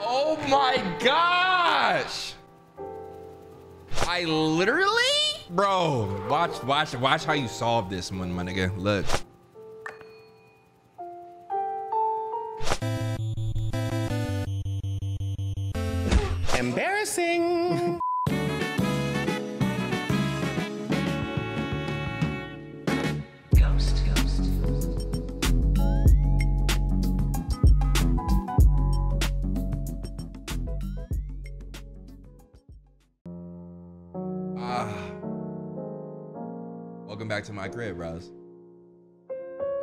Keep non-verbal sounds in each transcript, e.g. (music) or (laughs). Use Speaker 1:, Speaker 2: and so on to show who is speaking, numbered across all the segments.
Speaker 1: Oh my gosh! I literally, bro. Watch, watch, watch how you solve this one, my nigga. Look.
Speaker 2: Embarrassing.
Speaker 1: Back to my crib, bros.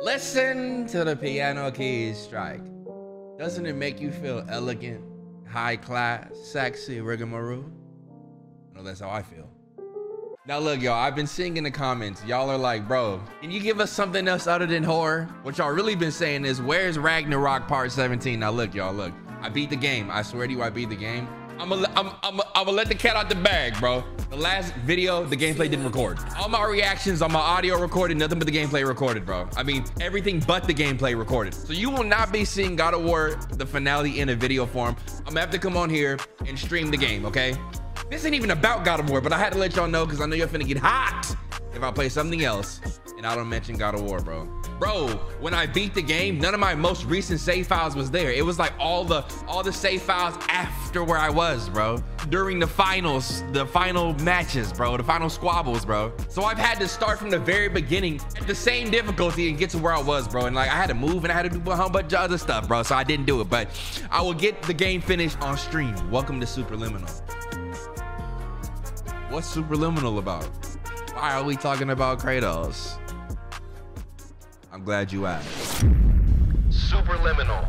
Speaker 1: Listen to the piano keys strike. Doesn't it make you feel elegant, high class, sexy, rigmarole? No, that's how I feel. Now look, y'all, I've been seeing in the comments, y'all are like, bro, can you give us something else other than horror? What y'all really been saying is, where's Ragnarok Part 17? Now look, y'all, look. I beat the game. I swear to you, I beat the game. I'm gonna I'm, I'm, let the cat out the bag, bro. The last video, the gameplay didn't record. All my reactions on my audio recorded, nothing but the gameplay recorded, bro. I mean, everything but the gameplay recorded. So you will not be seeing God of War, the finale in a video form. I'm gonna have to come on here and stream the game, okay? This ain't even about God of War, but I had to let y'all know because I know you're finna get hot if I play something else and I don't mention God of War, bro. Bro, when I beat the game, none of my most recent save files was there. It was like all the all the save files after where I was, bro. During the finals, the final matches, bro, the final squabbles, bro. So I've had to start from the very beginning at the same difficulty and get to where I was, bro. And like I had to move and I had to do a whole bunch of other stuff, bro. So I didn't do it, but I will get the game finished on stream. Welcome to Superliminal. What's Superliminal about? Why are we talking about Kratos? I'm glad you asked.
Speaker 3: Superliminal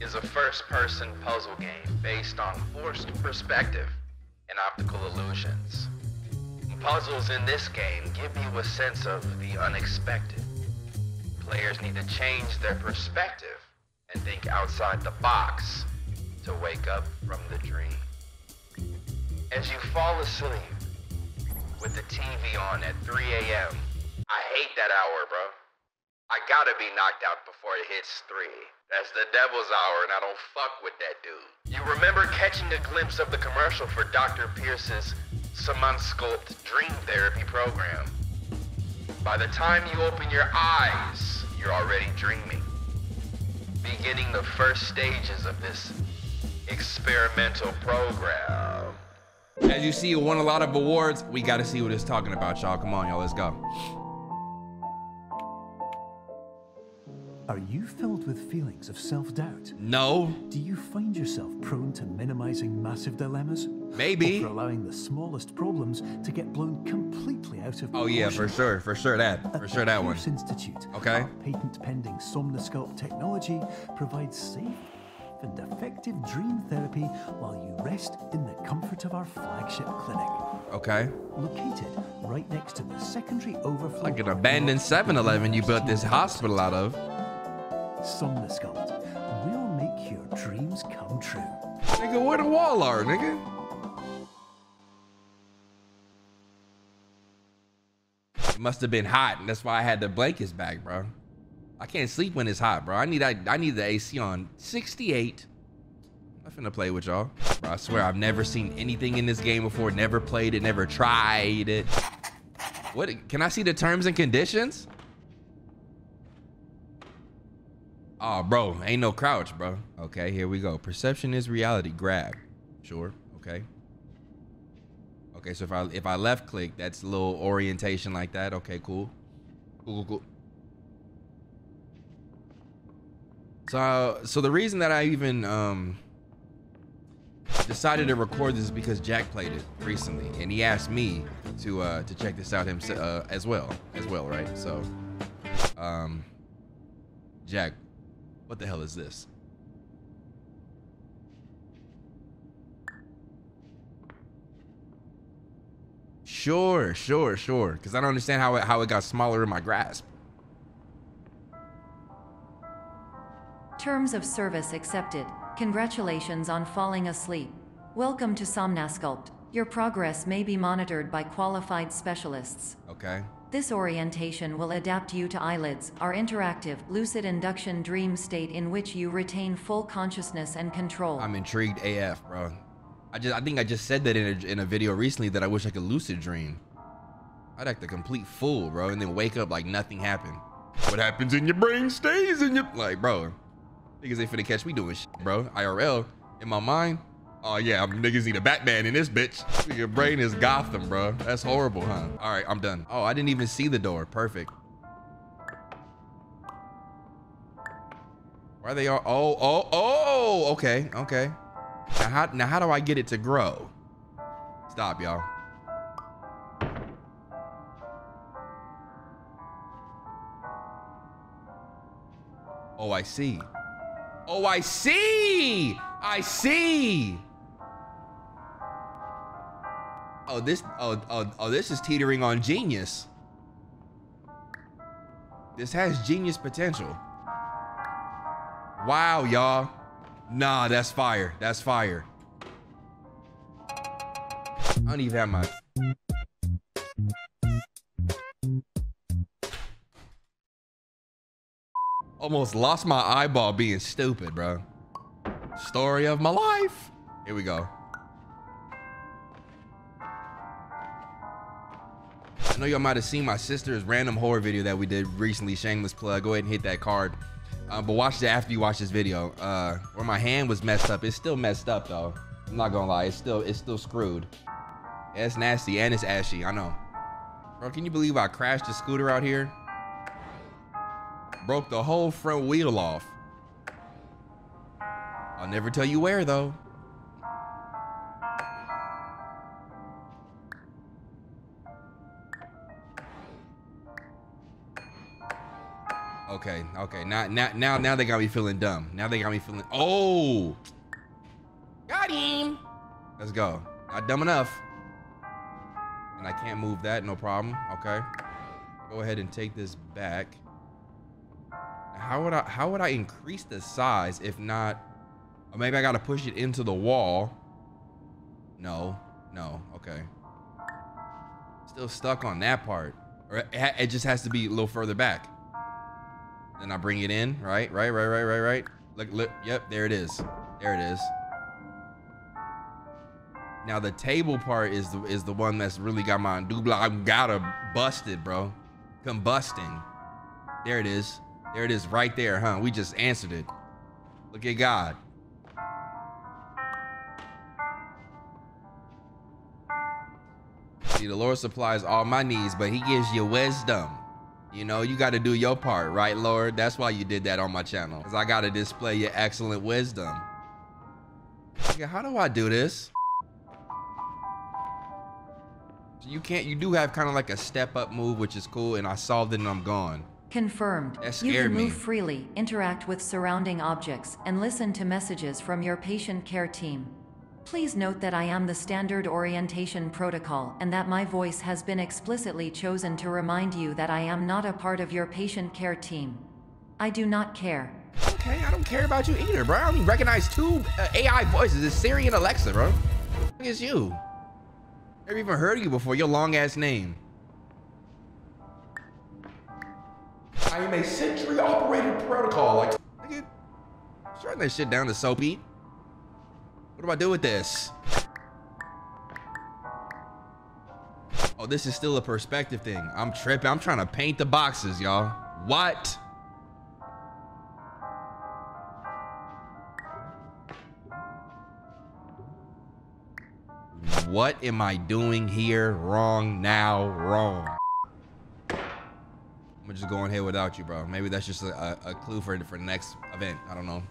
Speaker 3: is a first-person puzzle game based on forced perspective and optical illusions. Puzzles in this game give you a sense of the unexpected. Players need to change their perspective and think outside the box to wake up from the dream. As you fall asleep with the TV on at 3 a.m., I hate that hour, bro. I gotta be knocked out before it hits 3. That's the devil's hour, and I don't fuck with that dude. You remember catching a glimpse of the commercial for Dr. Pierce's Sculpt Dream Therapy program. By the time you open your eyes, you're already dreaming. Beginning the first stages of this experimental program.
Speaker 1: As you see, won a lot of awards. We got to see what it's talking about, y'all. Come on, y'all. Let's go.
Speaker 4: Are you filled with feelings of self doubt?
Speaker 1: No,
Speaker 4: Do you find yourself prone to minimizing massive dilemmas?
Speaker 1: maybe.
Speaker 4: Or for allowing the smallest problems to get blown completely out of proportion?
Speaker 1: Oh yeah, for sure, for sure that,
Speaker 4: At
Speaker 1: for sure that one.
Speaker 4: Institute,
Speaker 1: Okay.
Speaker 4: patent-pending Somnasculpt technology provides safe and effective dream therapy while you rest in the comfort of our flagship clinic.
Speaker 1: Okay,
Speaker 4: Located right next to the secondary overflow.
Speaker 1: like an abandoned
Speaker 4: lot
Speaker 1: 7-Eleven you built this hospital out of.
Speaker 4: Somnasculpt will make your dreams come true.
Speaker 1: Nigga, where the wall are, nigga? It must have been hot, and that's why I had the blankets back, bro. I can't sleep when it's hot, bro. I need I, I need the AC on 68. I'm finna play with y'all. Bro, I swear I've never seen anything in this game before. Never played it, never tried it. What can I see the terms and conditions? Oh, bro, ain't no crouch, bro. Okay, here we go. Perception is reality. Grab. Sure. Okay. Okay, so if I if I left click, that's a little orientation like that. Okay, cool. Cool, cool, cool. So so the reason that I even um decided to record this is because Jack played it recently, and he asked me to uh to check this out himself uh, as well as well, right? So, um, Jack, what the hell is this? Sure, sure, sure. Because I don't understand how it how it got smaller in my grasp.
Speaker 5: Terms of service accepted. Congratulations on falling asleep. Welcome to Somnasculpt. Your progress may be monitored by qualified specialists.
Speaker 1: Okay.
Speaker 5: This orientation will adapt you to eyelids, our interactive, lucid induction dream state in which you retain full consciousness and control.
Speaker 1: I'm intrigued AF, bro. I just I think I just said that in a, in a video recently that I wish I could lucid dream. I'd act a complete fool, bro, and then wake up like nothing happened. What happens in your brain stays in your like, bro. Niggas ain't finna catch me doing shit, bro. IRL in my mind. Oh yeah, I'm niggas need a Batman in this bitch. Your brain is Gotham, bro. That's horrible, huh? All right, I'm done. Oh, I didn't even see the door. Perfect. Why are they all? Oh, oh, oh. Okay, okay. Now how now how do I get it to grow? Stop, y'all. Oh, I see. Oh, I see. I see. Oh, this oh oh oh this is teetering on genius. This has genius potential. Wow, y'all. Nah, that's fire. That's fire. I don't even have my. Almost lost my eyeball being stupid, bro. Story of my life. Here we go. I know y'all might have seen my sister's random horror video that we did recently. Shameless plug. Go ahead and hit that card. Um, but watch it after you watch this video. Uh, where my hand was messed up. It's still messed up though. I'm not gonna lie. It's still it's still screwed. Yeah, it's nasty and it's ashy. I know. Bro, can you believe I crashed the scooter out here? Broke the whole front wheel off. I'll never tell you where though. Okay, okay. Now, now, now, now they got me feeling dumb. Now they got me feeling. Oh, got him. Let's go. Not dumb enough. And I can't move that. No problem. Okay. Go ahead and take this back. How would I? How would I increase the size if not? Maybe I gotta push it into the wall. No, no. Okay. Still stuck on that part. Or it, it just has to be a little further back. Then I bring it in, right, right, right, right, right, right. Look, look, yep, there it is. There it is. Now the table part is the is the one that's really got my double I'm gotta busted, bro. Combusting. There it is. There it is right there, huh? We just answered it. Look at God. See, the Lord supplies all my needs, but he gives you wisdom. You know, you got to do your part, right, Lord? That's why you did that on my channel. Because I got to display your excellent wisdom. Okay, how do I do this? So you can't, you do have kind of like a step up move, which is cool. And I solved it and I'm gone.
Speaker 5: Confirmed. You can move
Speaker 1: me.
Speaker 5: freely, interact with surrounding objects, and listen to messages from your patient care team. Please note that I am the standard orientation protocol and that my voice has been explicitly chosen to remind you that I am not a part of your patient care team. I do not care.
Speaker 1: Okay, I don't care about you either, bro. I only recognize two uh, AI voices. It's Siri and Alexa, bro. Look at you. Never even heard of you before. Your long ass name. I am a century operated protocol. Like, nigga, shutting that shit down to soapy. What do I do with this? Oh, this is still a perspective thing. I'm tripping. I'm trying to paint the boxes, y'all. What? What am I doing here wrong now wrong? I'm just go on here without you, bro. Maybe that's just a, a, clue for, for the next event. I don't know.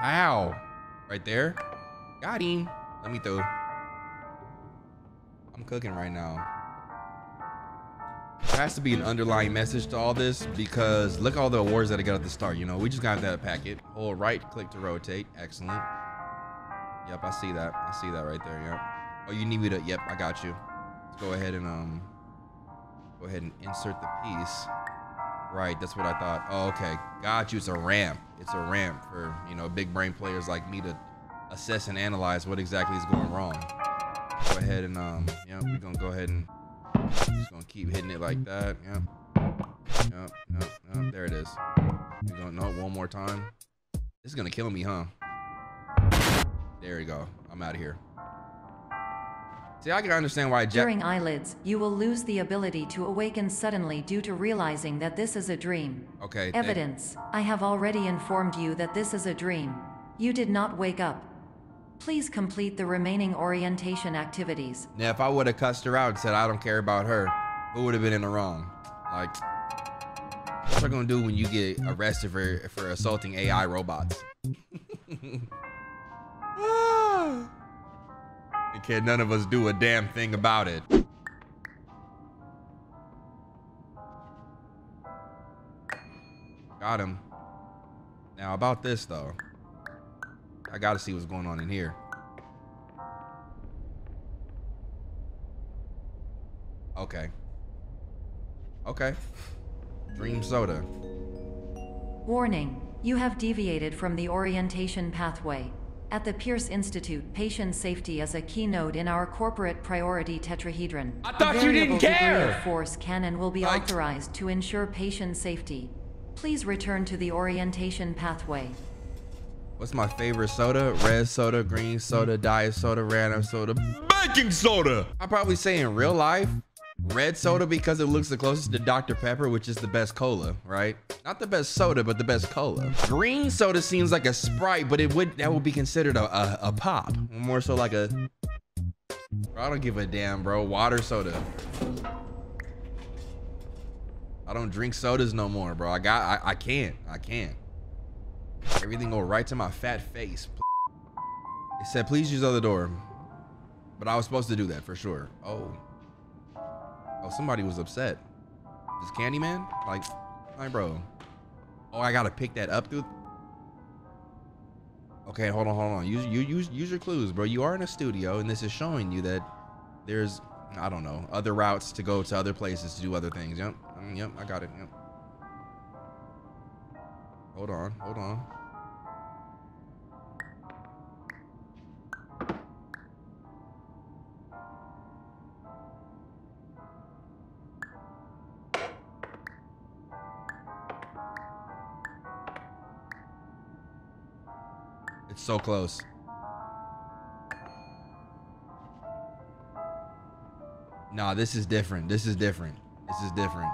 Speaker 1: Ow. Right there. Got him. Let me through. I'm cooking right now. There has to be an underlying message to all this because look all the awards that I got at the start. You know, we just got that packet. Hold right click to rotate. Excellent. Yep, I see that. I see that right there. Yep. Oh, you need me to? Yep, I got you. Let's go ahead and um, go ahead and insert the piece. Right, that's what I thought. Oh, okay. Got you. It's a ramp. It's a ramp for, you know, big brain players like me to assess and analyze what exactly is going wrong. Go ahead and, um, yeah, we're gonna go ahead and just gonna keep hitting it like that. Yep. Yep, yep, yep. There it is. We're gonna, no, one more time. This is gonna kill me, huh? There you go. I'm out of here. See, I can understand why Jack.
Speaker 5: During eyelids, you will lose the ability to awaken suddenly due to realizing that this is a dream.
Speaker 1: Okay.
Speaker 5: Evidence. I have already informed you that this is a dream. You did not wake up. Please complete the remaining orientation activities.
Speaker 1: Now, if I would have cussed her out and said I don't care about her, who would have been in the wrong? Like, what's I gonna do when you get arrested for for assaulting AI robots? (sighs) And can none of us do a damn thing about it? Got him. Now about this though, I gotta see what's going on in here. Okay. Okay. Dream soda.
Speaker 5: Warning. You have deviated from the orientation pathway. At the Pierce Institute, patient safety is a keynote in our corporate priority tetrahedron.
Speaker 1: I thought you didn't care!
Speaker 5: of force can and will be
Speaker 1: Like-
Speaker 5: authorized to ensure patient safety. Please return to the orientation pathway.
Speaker 1: What's my favorite soda? Red soda, green soda, diet soda, random soda, baking soda. I probably say in real life, red soda because it looks the closest to Dr. Pepper, which is the best cola, right? Not the best soda, but the best cola. Green soda seems like a Sprite, but it would that would be considered a, a, a pop. More so like a. Bro, I don't give a damn, bro. Water soda. I don't drink sodas no more, bro. I got I, I can't. I can't. Everything go right to my fat face. It said, please use other door. But I was supposed to do that for sure. Oh. Oh, somebody was upset. Is Candyman? Like, like, bro. Oh, I gotta pick that up through. Okay, hold on, hold on. Use you use use your clues, bro. You are in a studio, and this is showing you that there's I don't know other routes to go to other places to do other things. Yep, Mm, yep, I got it. Yep. Hold on, hold on. It's so close. Nah, this is different. This is different. This is different.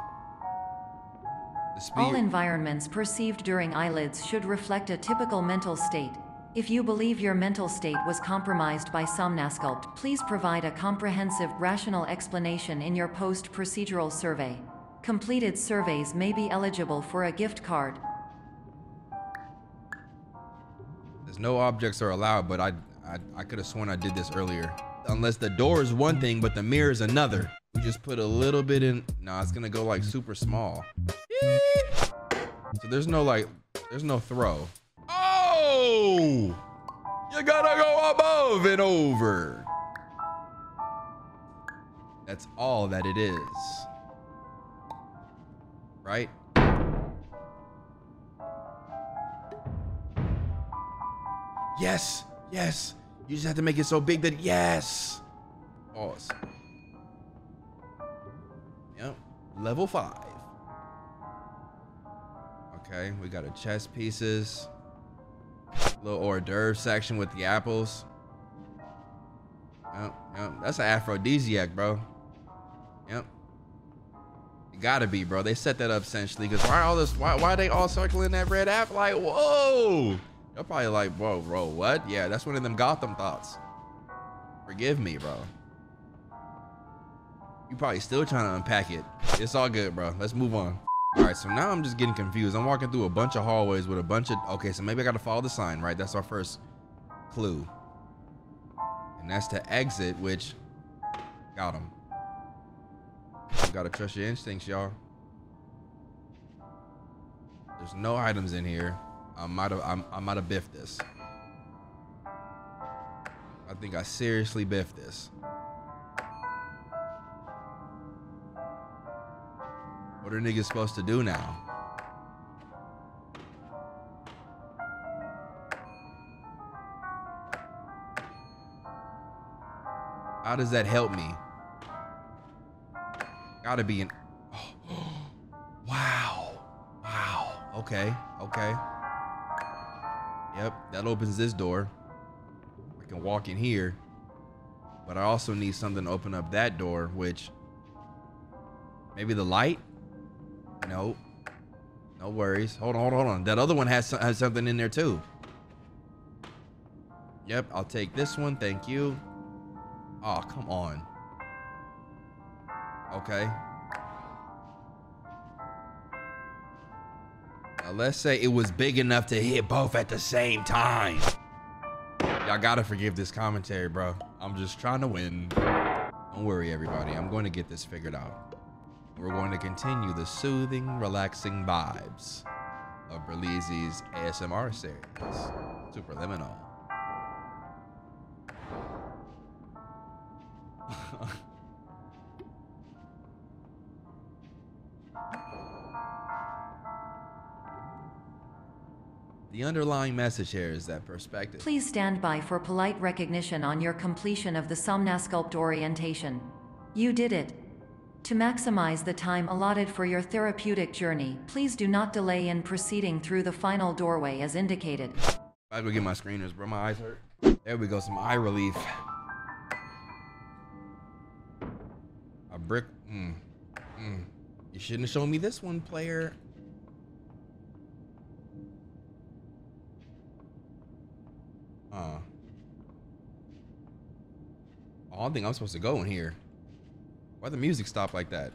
Speaker 5: All environments perceived during eyelids should reflect a typical mental state. If you believe your mental state was compromised by Somnasculpt, please provide a comprehensive, rational explanation in your post-procedural survey. Completed surveys may be eligible for a gift card.
Speaker 1: There's no objects are allowed, but I I, I could have sworn I did this earlier. Unless the door is one thing, but the mirror is another. We just put a little bit in. Nah, it's gonna go like super small. So there's no like, there's no throw. Oh! You gotta go above and over. That's all that it is. Right? Yes, yes. You just have to make it so big that yes. Pause. Yep. Level five. Okay, we got a chess pieces. Little hors d'oeuvre section with the apples. Yep, yep. That's an aphrodisiac, bro. Yep. It gotta be, bro. They set that up essentially because why all this? Why why they all circling that red apple? Like, whoa! You're probably like, whoa, bro, what? Yeah, that's one of them Gotham thoughts. Forgive me, bro. You probably still trying to unpack it. It's all good, bro. Let's move on. All right, so now I'm just getting confused. I'm walking through a bunch of hallways with a bunch of. Okay, so maybe I got to follow the sign, right? That's our first clue. And that's to exit, which got him. You gotta trust your instincts, y'all. There's no items in here. I might have I'm, I might have biffed this. I think I seriously biffed this. What are niggas supposed to do now? How does that help me? Gotta be an. Oh. (gasps) wow. Wow. Okay. Okay. Yep. That opens this door. I can walk in here. But I also need something to open up that door, which. Maybe the light? Nope. No worries. Hold on, hold on, hold on. That other one has, has something in there too. Yep, I'll take this one. Thank you. Oh, come on. Okay. Now let's say it was big enough to hit both at the same time. Y'all gotta forgive this commentary, bro. I'm just trying to win. Don't worry, everybody. I'm going to get this figured out. We're going to continue the soothing, relaxing vibes of Berleezy's ASMR series, Superliminal. (laughs) the underlying message here is that perspective.
Speaker 5: Please stand by for polite recognition on your completion of the Somnasculpt orientation. You did it. To maximize the time allotted for your therapeutic journey, please do not delay in proceeding through the final doorway as indicated.
Speaker 1: I go get my screeners, bro. My eyes hurt. There we go. Some eye relief. A brick. Mm, mm. You shouldn't have shown me this one, player. Uh. I don't think I'm supposed to go in here. Why the music stop like that?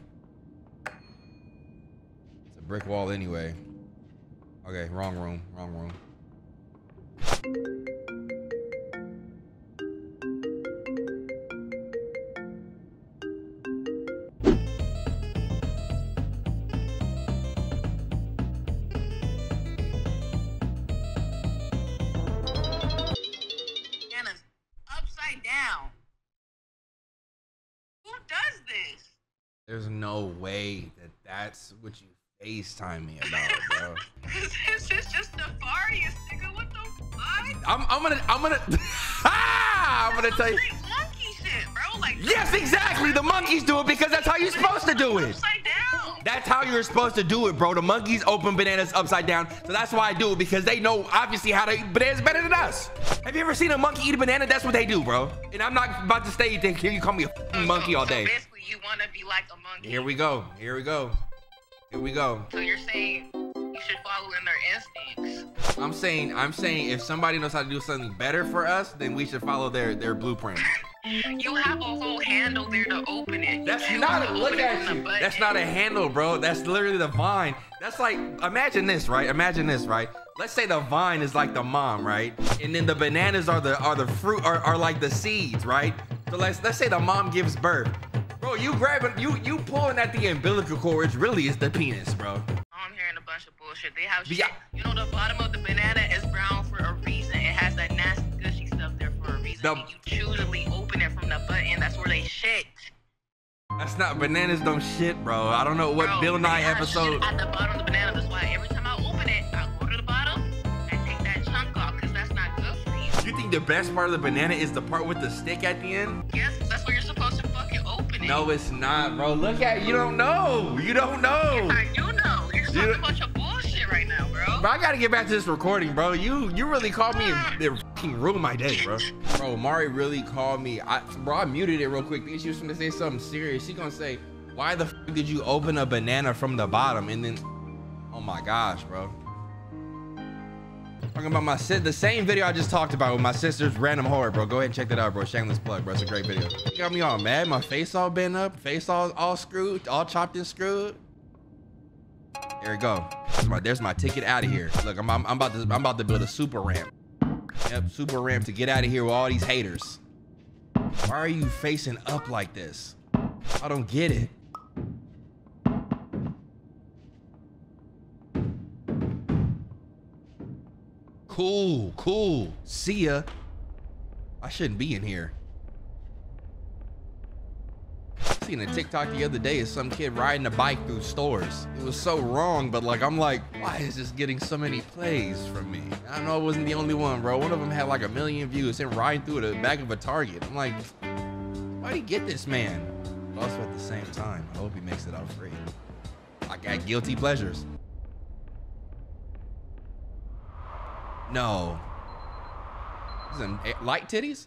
Speaker 1: It's a brick wall anyway. Okay, wrong room, wrong room. What you FaceTime me about, bro. (laughs)
Speaker 2: This is just the fariest nigga. What the fuck?
Speaker 1: I'm, I'm gonna, I'm gonna, (laughs) ah, I'm gonna tell you.
Speaker 2: Like monkey shit, bro. Like
Speaker 1: Yes, exactly. The monkeys do it because that's how you're supposed to do it.
Speaker 2: upside down.
Speaker 1: That's how you're supposed to do it, bro. The monkeys open bananas upside down. So that's why I do it because they know obviously how to eat bananas better than us. Have you ever seen a monkey eat a banana? That's what they do, bro. And I'm not about to stay. Here you call me a monkey
Speaker 2: So-
Speaker 1: all
Speaker 2: so
Speaker 1: day.
Speaker 2: basically, you want to be like a monkey.
Speaker 1: Here we go. Here we go. Here we go.
Speaker 2: So you're saying you should follow in their instincts.
Speaker 1: I'm saying, I'm saying, if somebody knows how to do something better for us, then we should follow their their blueprint. (laughs)
Speaker 2: You have a whole handle there to open it. You
Speaker 1: That's not a look at you.
Speaker 2: button.
Speaker 1: That's not a handle, bro. That's literally the vine. That's like imagine this, right? Imagine this, right? Let's say the vine is like the mom, right? And then the bananas are the are the fruit are, are like the seeds, right? So let's let's say the mom gives birth. Bro, you grabbing you you pulling at the umbilical cord, which really is the penis, bro.
Speaker 2: I'm hearing a bunch of bullshit. They have
Speaker 1: Yeah.
Speaker 2: shit. You know, the bottom of the banana is brown for a reason. It has that nasty, gushy stuff there for a reason.
Speaker 1: The-
Speaker 2: and you choosily open it from the button. That's where they shit.
Speaker 1: That's not bananas don't shit, bro. I don't know what
Speaker 2: Bro,
Speaker 1: Bill Nye episode.
Speaker 2: Shit at the bottom of the banana. That's why every time I open it, I go to the bottom and take that chunk off because that's not good for you.
Speaker 1: You think the best part of the banana is the part with the stick at the end?
Speaker 2: Yes, that's where you're supposed to
Speaker 1: No, it's not, bro. Look at you don't know. You don't know.
Speaker 2: I do know. You're
Speaker 1: You-
Speaker 2: talking a bunch of bullshit right now, bro.
Speaker 1: Bro, I gotta get back to this recording, bro. You you really called me and ruined my day, bro. Bro, Mari really called me. I bro, I muted it real quick because she was gonna say something serious. She gonna say, "Why the f- did you open a banana from the bottom?" And then, oh my gosh, bro. Talking about my the same video I just talked about with my sister's random horror, bro. Go ahead and check that out, bro. Shameless plug, bro. It's a great video. You got me all mad. My face all bent up, face all all screwed, all chopped and screwed. There we go. There's my, there's my ticket out of here. Look, I'm, I'm, I'm about to I'm about to build a super ramp. Yep, super ramp to get out of here with all these haters. Why are you facing up like this? I don't get it. Cool, cool. See ya. I shouldn't be in here. I seen a TikTok the other day of some kid riding a bike through stores. It was so wrong, but like I'm like, why is this getting so many plays from me? I know I wasn't the only one, bro. One of them had like a million views. Him riding through the back of a Target. I'm like, why'd he get this man. Also at the same time, I hope he makes it out free. I got guilty pleasures. No. Light titties?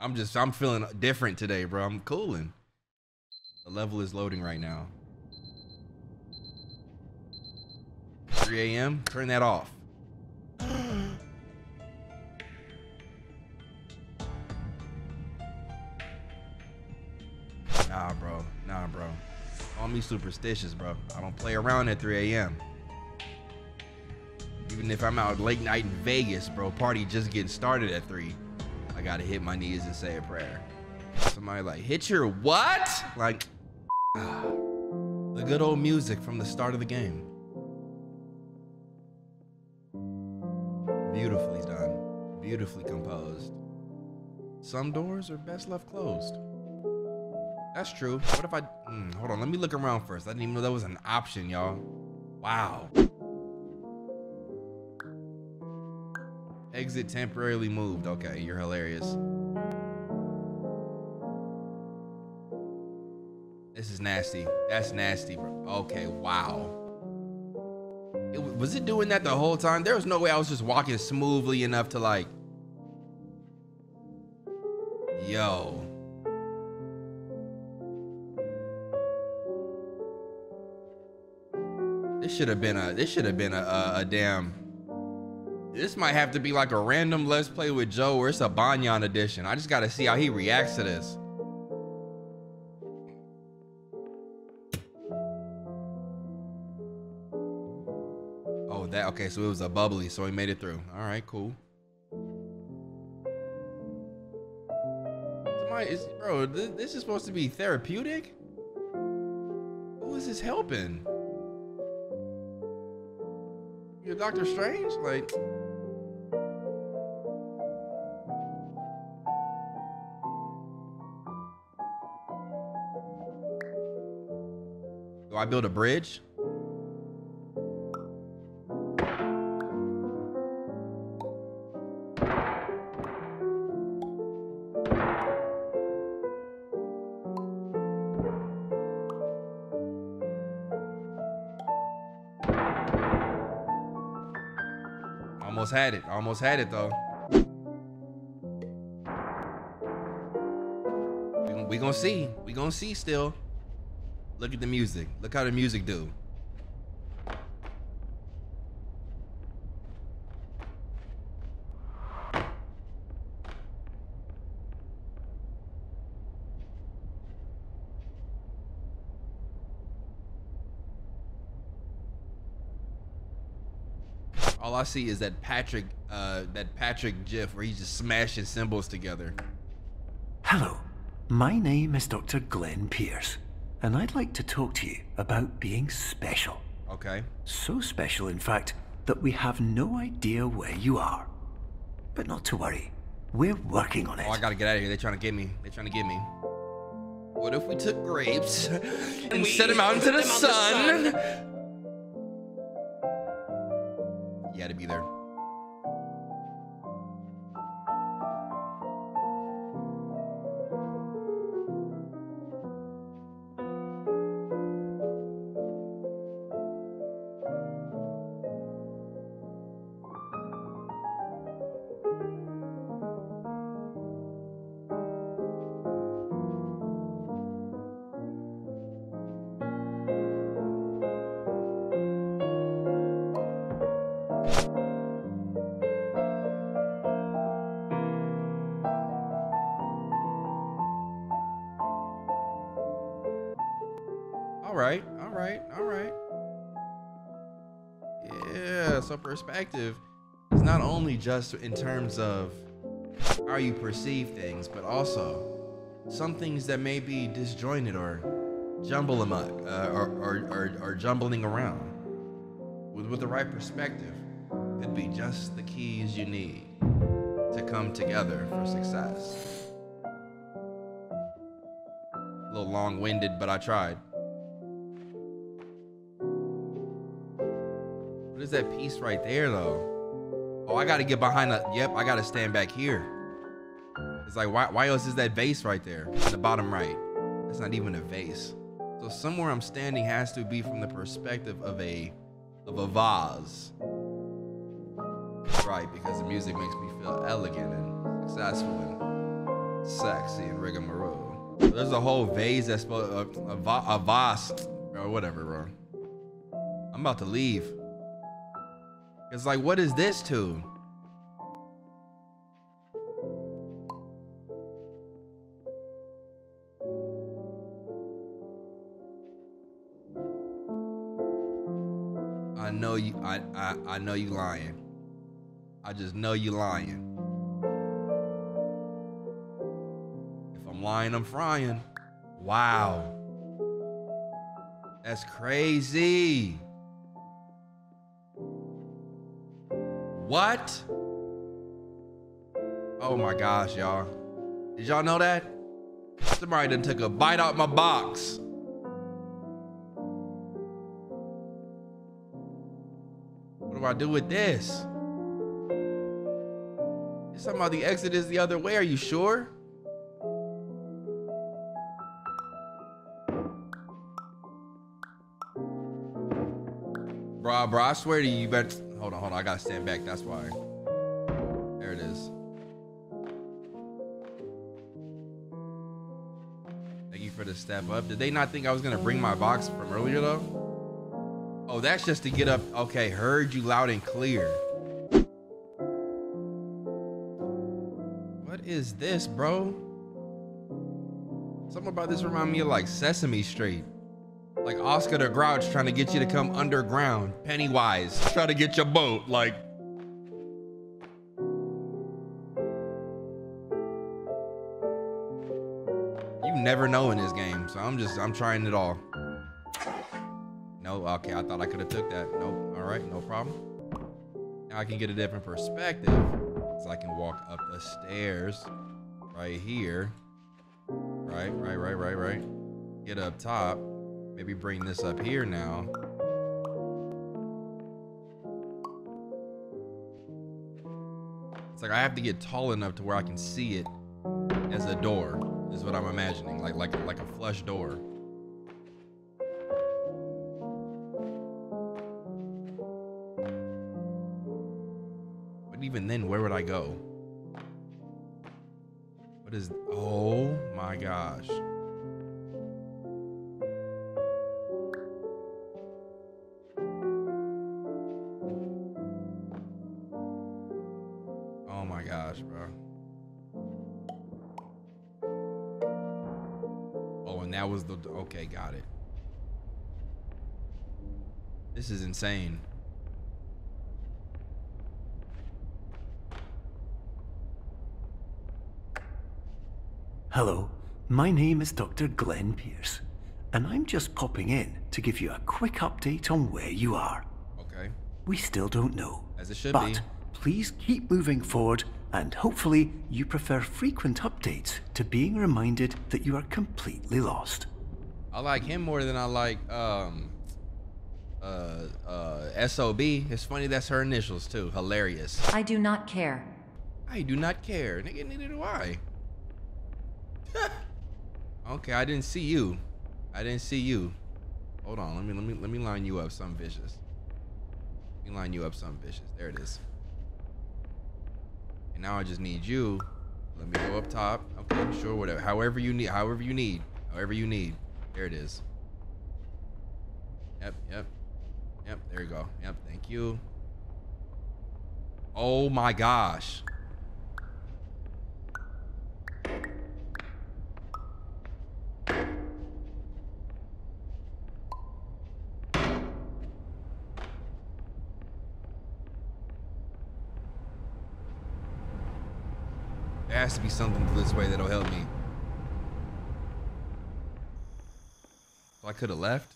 Speaker 1: I'm just, I'm feeling different today, bro. I'm cooling. The level is loading right now. 3 a.m. Turn that off. Nah, bro. Nah, bro. Call me superstitious, bro. I don't play around at 3 a.m. Even if I'm out late night in Vegas, bro, party just getting started at 3. I gotta hit my knees and say a prayer. Somebody like, hit your what? Like, (sighs) the good old music from the start of the game. Beautifully done. Beautifully composed. Some doors are best left closed. That's true. What if I... mm, hold on, let me look around first. I didn't even know that was an option, y'all. Wow. Exit temporarily moved. Okay, you're hilarious. This is nasty. That's nasty, bro. Okay, wow. It, was it doing that the whole time? There was no way I was just walking smoothly enough to like... Yo. This should have been a. This should have been a, a, a damn. This might have to be like a random Let's Play with Joe, or it's a Banyan edition. I just got to see how he reacts to this. Oh, that okay. So it was a bubbly, so he made it through. All right, cool. Somebody is, bro. This, this is supposed to be therapeutic. Who is this helping? You're Doctor Strange? Like. Do I build a bridge? Almost had it. Almost had it though. We gonna see. We gonna see still. Look at the music. Look how the music do. All I see is that Patrick, uh, that Patrick GIF where he's just smashing cymbals together.
Speaker 4: Hello, my name is Dr. Glenn Pierce, and I'd like to talk to you about being special.
Speaker 1: Okay.
Speaker 4: So special, in fact, that we have no idea where you are. But not to worry, we're working on it.
Speaker 1: Oh, I gotta get out of here. They're trying to get me. They're trying to get me. What if we took grapes (laughs) and, set them out into the sun? You perspective is not only just in terms of how you perceive things, but also some things that may be disjointed or jumble amok uh, or, or, or, or jumbling around. With, with the right perspective, could be just the keys you need to come together for success. A little long winded, but I tried. That piece right there, though? Oh, I gotta get behind the. Yep, I gotta stand back here. It's like, why, why else is that vase right there the bottom right? That's not even a vase. So somewhere I'm standing has to be from the perspective of a of a vase. Right, because the music makes me feel elegant and successful and sexy and rigmarole. There's a whole vase that's supposed a, a, a vase or whatever, bro. I'm about to leave. It's like, what is this to? I know you. I, I I know you lying. I just know you lying. If I'm lying, I'm frying. Wow. That's crazy. What? Oh my gosh, y'all. Did y'all know that? Somebody done took a bite out my box. What do I do with this? Talking about the exit is the other way. Are you sure? Bro, bro, I swear to you, you better. Hold on, hold on. I gotta stand back. That's why. There it is. Thank you for the step up. Did they not think I was gonna bring my box from earlier though? Oh, that's just to get up. Okay, heard you loud and clear. What is this, bro? Something about this remind me of like Sesame Street. Like Oscar the Grouch trying to get you to come underground. Pennywise trying to get your boat. Like, you never know in this game. So I'm just, I'm trying it all. No, okay, I thought I could have took that. Nope. All right, no problem. Now I can get a different perspective. So I can walk up the stairs right here. Right, right, right, right, right. Get up top. Maybe bring this up here now. It's like I have to get tall enough to where I can see it as a door. Is what I'm imagining, like like like a flush door. But even then, where would I go? What is? Oh my gosh. This is insane.
Speaker 4: Hello, my name is Dr. Glenn Pierce, and I'm just popping in to give you a quick update on where you are.
Speaker 1: Okay.
Speaker 4: We still don't know.
Speaker 1: As it should
Speaker 4: but
Speaker 1: be.
Speaker 4: please keep moving forward, and hopefully you prefer frequent updates to being reminded that you are completely lost.
Speaker 1: I like him more than I like um uh uh SOB. It's funny that's her initials too. Hilarious.
Speaker 5: I do not care.
Speaker 1: I do not care. Nigga, neither do I. (laughs) okay, I didn't see you. I didn't see you. Hold on, let me let me let me line you up some vicious. Let me line you up some vicious. There it is. And now I just need you. Let me go up top. Okay, sure, whatever. However you need, however you need. However you need. There it is. Yep, yep. Yep, there you go. Yep, thank you. Oh my gosh. There has to be something to this way that'll help me. So I could have left.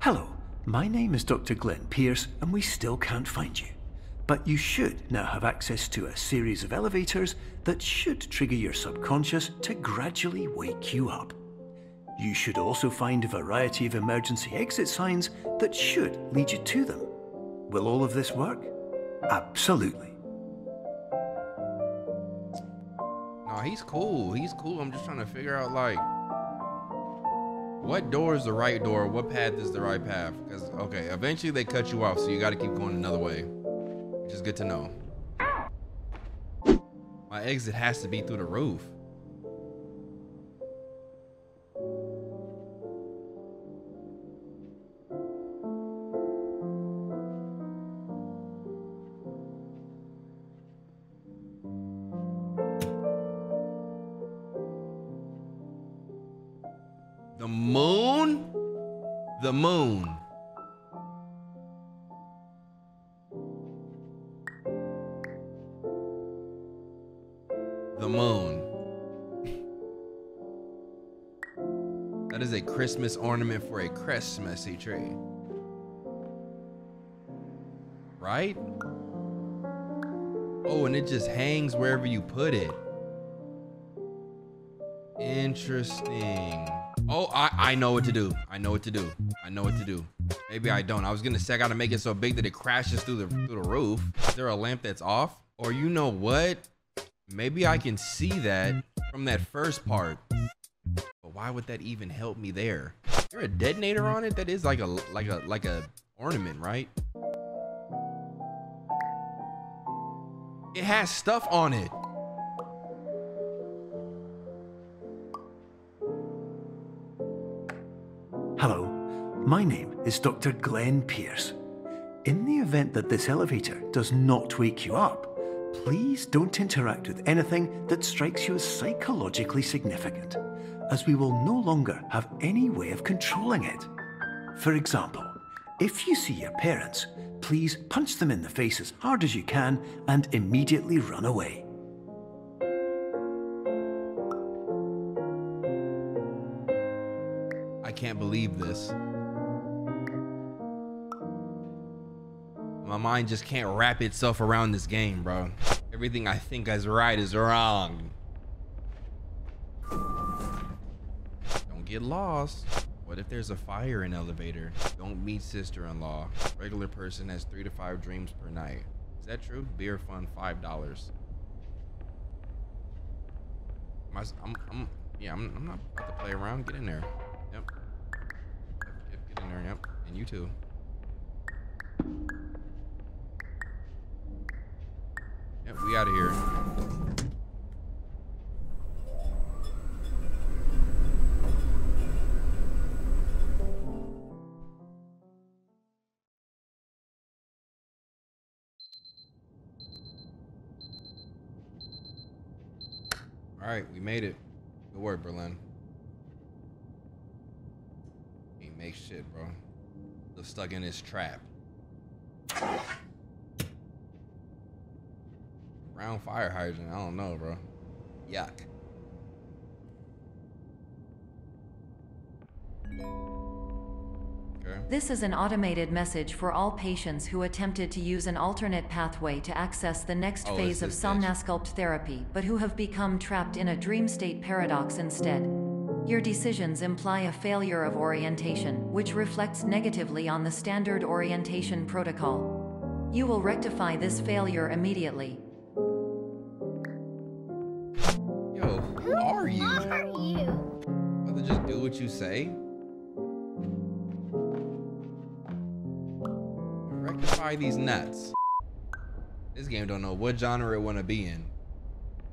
Speaker 4: Hello, my name is Dr. Glenn Pierce, and we still can't find you. But you should now have access to a series of elevators that should trigger your subconscious to gradually wake you up. You should also find a variety of emergency exit signs that should lead you to them. Will all of this work? Absolutely.
Speaker 1: No, he's cool. He's cool. I'm just trying to figure out like what door is the right door? What path is the right path? Because okay, eventually they cut you off, so you got to keep going another way, which is good to know. My exit has to be through the roof. Christmas ornament for a Christmassy tree. Right? Oh, and it just hangs wherever you put it. Interesting. Oh, I, I know what to do. I know what to do. I know what to do. Maybe I don't. I was gonna say I gotta make it so big that it crashes through the through the roof. Is there a lamp that's off? Or you know what? Maybe I can see that from that first part. Why would that even help me there? There a detonator on it? That is like a like a like a ornament, right? It has stuff on it.
Speaker 4: Hello, my name is Dr. Glenn Pierce. In the event that this elevator does not wake you up, please don't interact with anything that strikes you as psychologically significant, as we will no longer have any way of controlling it. For example, if you see your parents, please punch them in the face as hard as you can and immediately run away.
Speaker 1: I can't believe this. My mind just can't wrap itself around this game, bro. Everything I think is right is wrong. Don't get lost. What if there's a fire in elevator? Don't meet sister-in-law. Regular person has three to five dreams per night. Is that true? Beer fund, five dollars. I'm, I'm, yeah, I'm, I'm not about to play around. Get in there. Yep. Yep, yep, get in there. Yep. And you too. Yep, we out of here. Made it. Good work, Berlin. He makes shit, bro. Still stuck in his trap. Round fire hydrant. I don't know, bro. Yuck.
Speaker 5: This is an automated message for all patients who attempted to use an alternate pathway to access the next
Speaker 1: Oh,
Speaker 5: phase of
Speaker 1: it's
Speaker 5: somnasculpt therapy, but who have become trapped in a dream state paradox instead. Your decisions imply a failure of orientation, which reflects negatively on the standard orientation protocol. You will rectify this failure immediately.
Speaker 1: Yo, who are you?
Speaker 6: Who are you?
Speaker 1: Rather just do what you say. Rectify these nuts. This game don't know what genre it want to be in.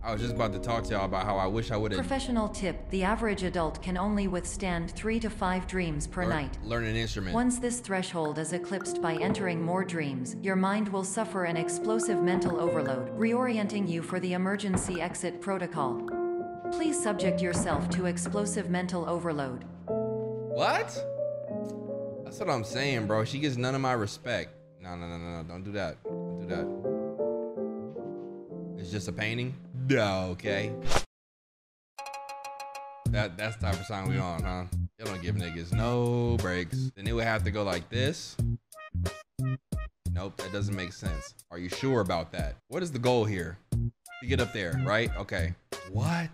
Speaker 1: I was just about to talk to y'all about how I wish I would have
Speaker 5: Professional tip the average adult can only withstand three to five dreams per night.
Speaker 1: Learn an instrument.
Speaker 5: Once this threshold is eclipsed by entering more dreams, your mind will suffer an explosive mental overload, reorienting you for the emergency exit protocol. Please subject yourself to explosive mental overload.
Speaker 1: What? That's what I'm saying, bro. She gets none of my respect. No, no, no, no, no. Don't do that. Don't do that. It's just a painting? No, okay. That that's the type of song we on, huh? You don't give niggas no breaks. Then it would have to go like this. Nope, that doesn't make sense. Are you sure about that? What is the goal here? To get up there, right? Okay. What?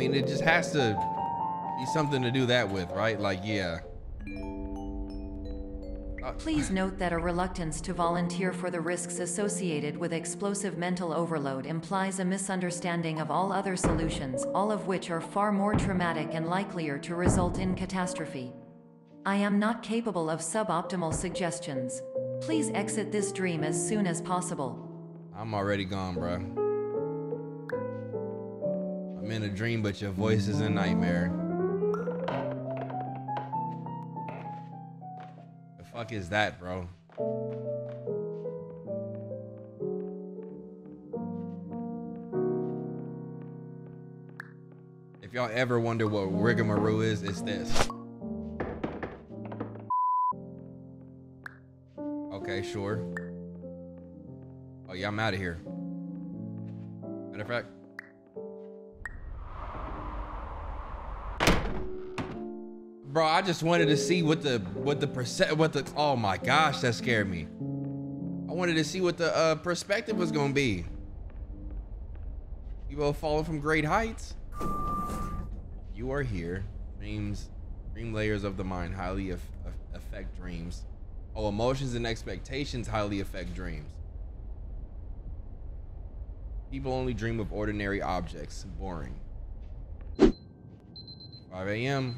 Speaker 1: Mean, it just has to be something to do that with, right? Like, yeah.
Speaker 5: Uh, Please note that a reluctance to volunteer for the risks associated with explosive mental overload implies a misunderstanding of all other solutions, all of which are far more traumatic and likelier to result in catastrophe. I am not capable of suboptimal suggestions. Please exit this dream as soon as possible.
Speaker 1: I'm already gone, bro. I'm in a dream, but your voice is a nightmare. The fuck is that, bro? If y'all ever wonder what rigmarole is, it's this. Okay, sure. Oh yeah, I'm out of here. Matter of fact. Bro, I just wanted to see what the what the percent what the oh my gosh, that scared me. I wanted to see what the uh, perspective was gonna be. You both falling from great heights. You are here. Dreams, dream layers of the mind highly aff- affect dreams. Oh, emotions and expectations highly affect dreams. People only dream of ordinary objects. Boring. 5 a.m.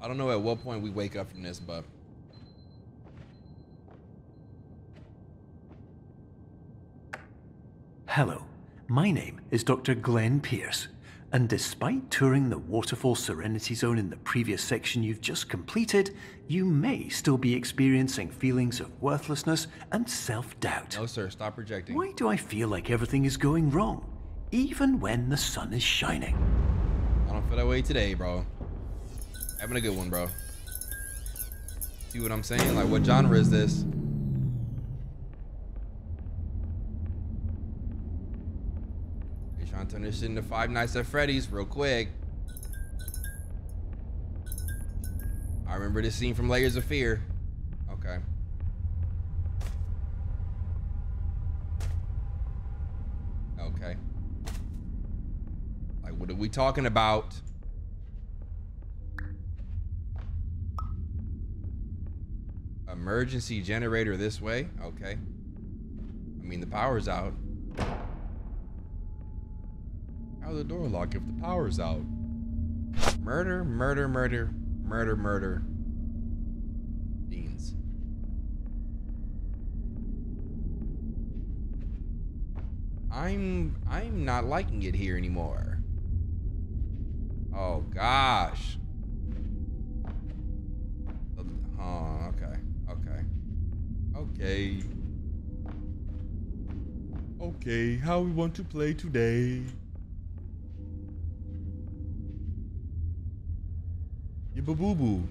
Speaker 1: I don't know at what point we wake up from this, but
Speaker 4: Hello, my name is Dr. Glenn Pierce, and despite touring the Waterfall Serenity Zone in the previous section you've just completed, you may still be experiencing feelings of worthlessness and self doubt.
Speaker 1: no, sir, stop projecting.
Speaker 4: Why do I feel like everything is going wrong, even when the sun is shining?
Speaker 1: I don't feel that way today, bro. Having a good one, bro. See what I'm saying? Like, what genre is this? They trying to turn this into Five Nights at Freddy's real quick. I remember this scene from Layers of Fear. Okay. Okay. Like, what are we talking about? Emergency generator this way? Okay. I mean, the power's out. How's the door lock if the power's out? Murder, murder, murder, murder, murder. Beans. I'm I'm not liking it here anymore. Oh gosh. Oh. Okay. Okay. Okay, how we want to play today? Yibba boo boo.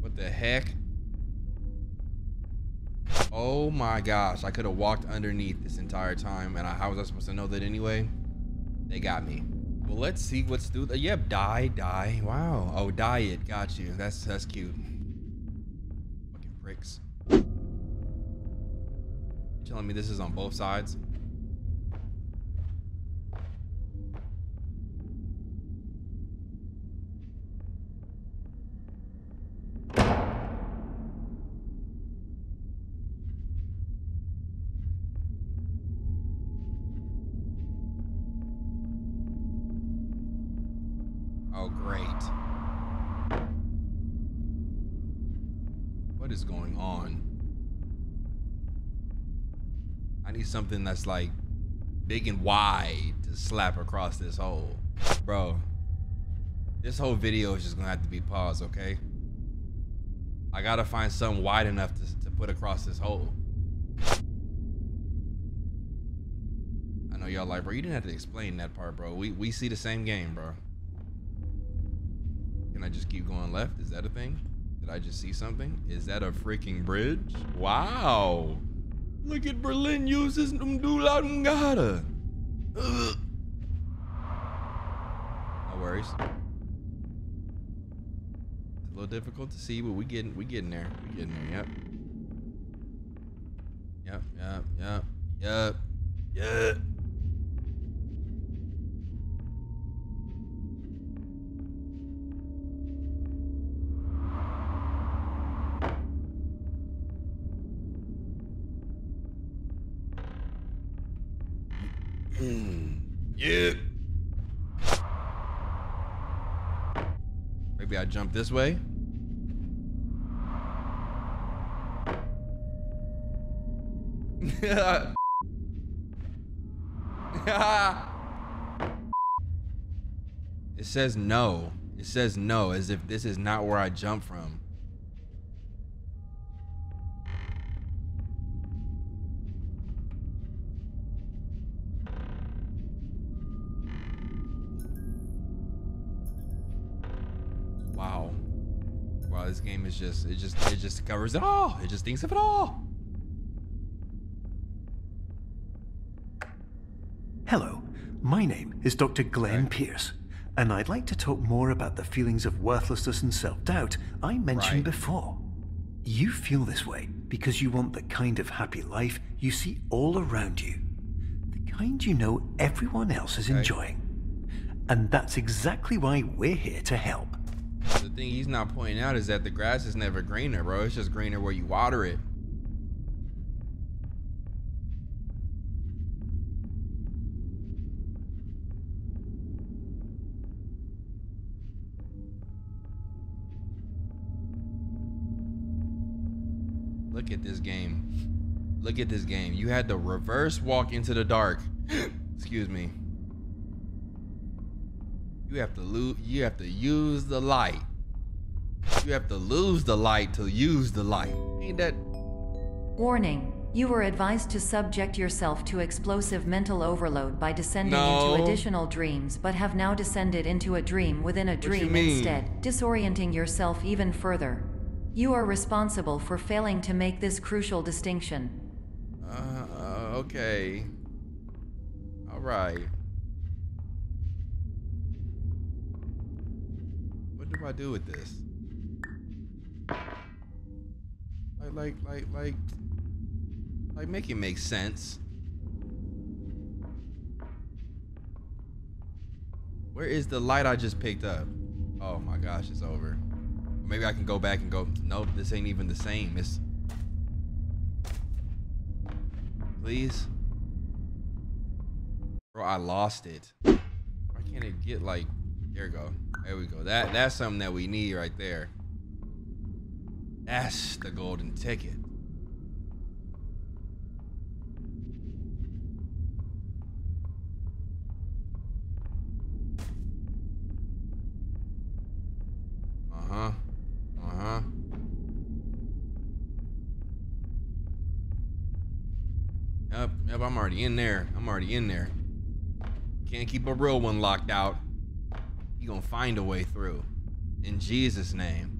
Speaker 1: What the heck? Oh my gosh, I could have walked underneath this entire time, and I, how was I supposed to know that anyway? They got me. Well, let's see what's through. The, yep, die, die. Wow. Oh, diet. Got you. That's that's cute. Fucking pricks. You telling me this is on both sides? Something that's like big and wide to slap across this hole. Bro, this whole video is just gonna have to be paused, okay? I gotta find something wide enough to, to put across this hole. I know y'all like, bro, you didn't have to explain that part, bro. We, we see the same game, bro. Can I just keep going left? Is that a thing? Did I just see something? Is that a freaking bridge? Wow. Look at Berlin uses Ndula Ngata. Ugh. No worries. It's a little difficult to see, but we getting we getting there. We getting there. Yep. Yep. Yep. Yep. Yep. Yeah. Yeah. Maybe I jump this way. (laughs) it says no. It says no, as if this is not where I jump from. Just it just it just covers it all. It just thinks of it all.
Speaker 4: Hello, my name is Dr. Glenn Pierce, and I'd like to talk more about the feelings of worthlessness and self doubt I mentioned
Speaker 1: Right.
Speaker 4: before. You feel this way because you want the kind of happy life you see all around you, the kind you know everyone else is
Speaker 1: Okay.
Speaker 4: enjoying. And that's exactly why we're here to help.
Speaker 1: Thing he's not pointing out is that the grass is never greener, bro. It's just greener where you water it. Look at this game. Look at this game. You had to reverse walk into the dark. (gasps) Excuse me. You have to lose. You have to use the light. You have to lose the light to use the light. Ain't that?
Speaker 5: Warning. You were advised to subject yourself to explosive mental overload by descending
Speaker 1: No.
Speaker 5: into additional dreams, but have now descended into a dream within a dream instead, disorienting yourself even further. You are responsible for failing to make this crucial distinction.
Speaker 1: Uh, okay. All right. What do I do with this? Like, like, like, like, make it make sense. Where is the light I just picked up? Oh my gosh, it's over. Maybe I can go back and go, nope, this ain't even the same. It's please. Bro, I lost it. Why can't it get like there we go. There we go. That that's something that we need right there. That's the golden ticket. Uh-huh. Uh-huh. Yep, yep, I'm already in there. I'm already in there. Can't keep a real one locked out. You gonna find a way through. In Jesus' name.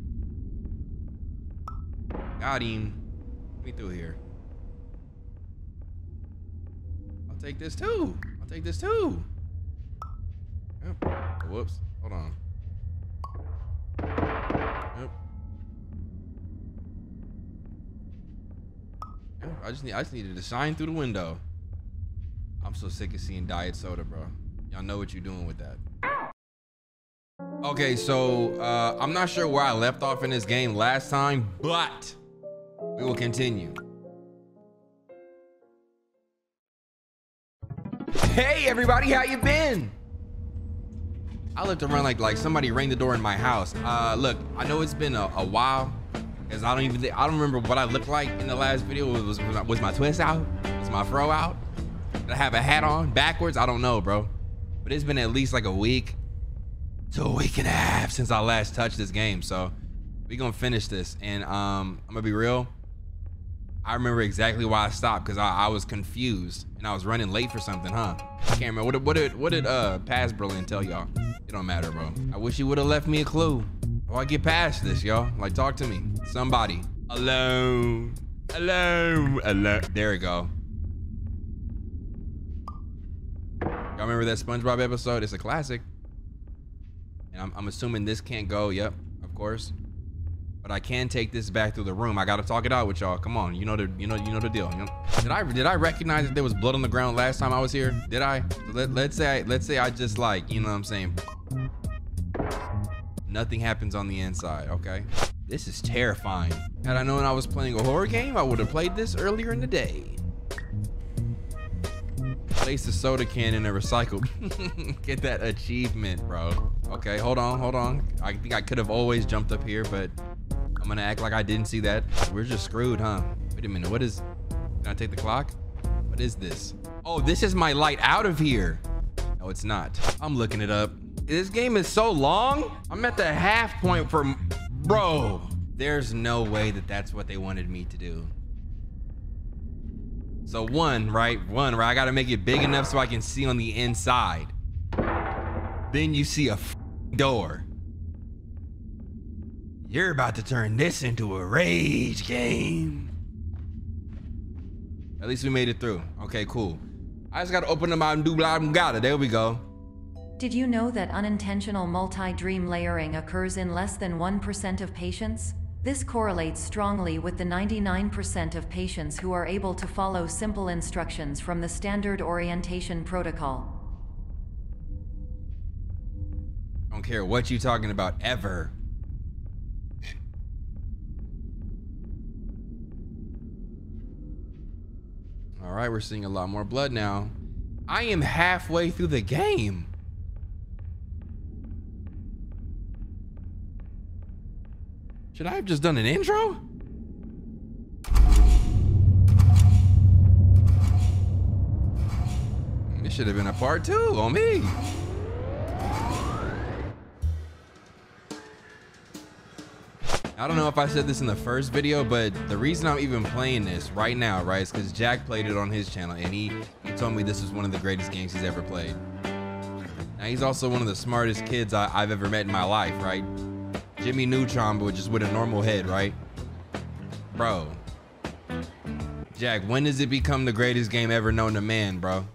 Speaker 1: Got him. Let me through here. I'll take this too. I'll take this too. Yep. Oh, whoops. Hold on. Yep. Yep, I just need I just needed to shine through the window. I'm so sick of seeing diet soda, bro. Y'all know what you're doing with that. Okay, so uh, I'm not sure where I left off in this game last time, but we will continue. Hey everybody, how you been? I looked around like like somebody rang the door in my house. Uh, look, I know it's been a, a while, cause I don't even I don't remember what I looked like in the last video. Was was, was, my, was my twist out? Was my fro out? Did I have a hat on backwards? I don't know, bro. But it's been at least like a week to a week and a half since I last touched this game. So we gonna finish this, and um, I'm gonna be real. I remember exactly why I stopped because I, I was confused and I was running late for something, huh? Remember what did what did what did uh Paz Berlin tell y'all? It don't matter, bro. I wish you would have left me a clue. Oh, I get past this, y'all. Like, talk to me. Somebody. Alone. Alone. Alone. There we go. Y'all remember that SpongeBob episode? It's a classic. And I'm, I'm assuming this can't go. Yep, of course. But I can take this back through the room. I gotta talk it out with y'all. Come on, you know the you know you know the deal. You know? Did I did I recognize that there was blood on the ground last time I was here? Did I? Let, let's say I, let's say I just like you know what I'm saying. Nothing happens on the inside. Okay. This is terrifying. Had I known I was playing a horror game, I would have played this earlier in the day. Place the soda can in a recycle. (laughs) Get that achievement, bro. Okay, hold on, hold on. I think I could have always jumped up here, but I'm gonna act like I didn't see that. We're just screwed, huh? Wait a minute, what is, can I take the clock? What is this? Oh, this is my light out of here. No, it's not. I'm looking it up. This game is so long. I'm at the half point for, bro. There's no way that that's what they wanted me to do. So one, right? One, right? I gotta make it big enough so I can see on the inside. Then you see a door. You're about to turn this into a rage game. At least we made it through. Okay, cool. I just gotta open them out and do blah blah blah. There we go.
Speaker 5: Did you know that unintentional multi-dream layering occurs in less than 1% of patients? This correlates strongly with the 99% of patients who are able to follow simple instructions from the standard orientation protocol.
Speaker 1: I Don't care what you're talking about ever. All right, we're seeing a lot more blood now. I am halfway through the game. Should I have just done an intro? This should have been a part two on me. I don't know if I said this in the first video, but the reason I'm even playing this right now, right, is because Jack played it on his channel and he, he told me this is one of the greatest games he's ever played. Now, he's also one of the smartest kids I, I've ever met in my life, right? Jimmy Neutron, but just with a normal head, right? Bro. Jack, when does it become the greatest game ever known to man, bro?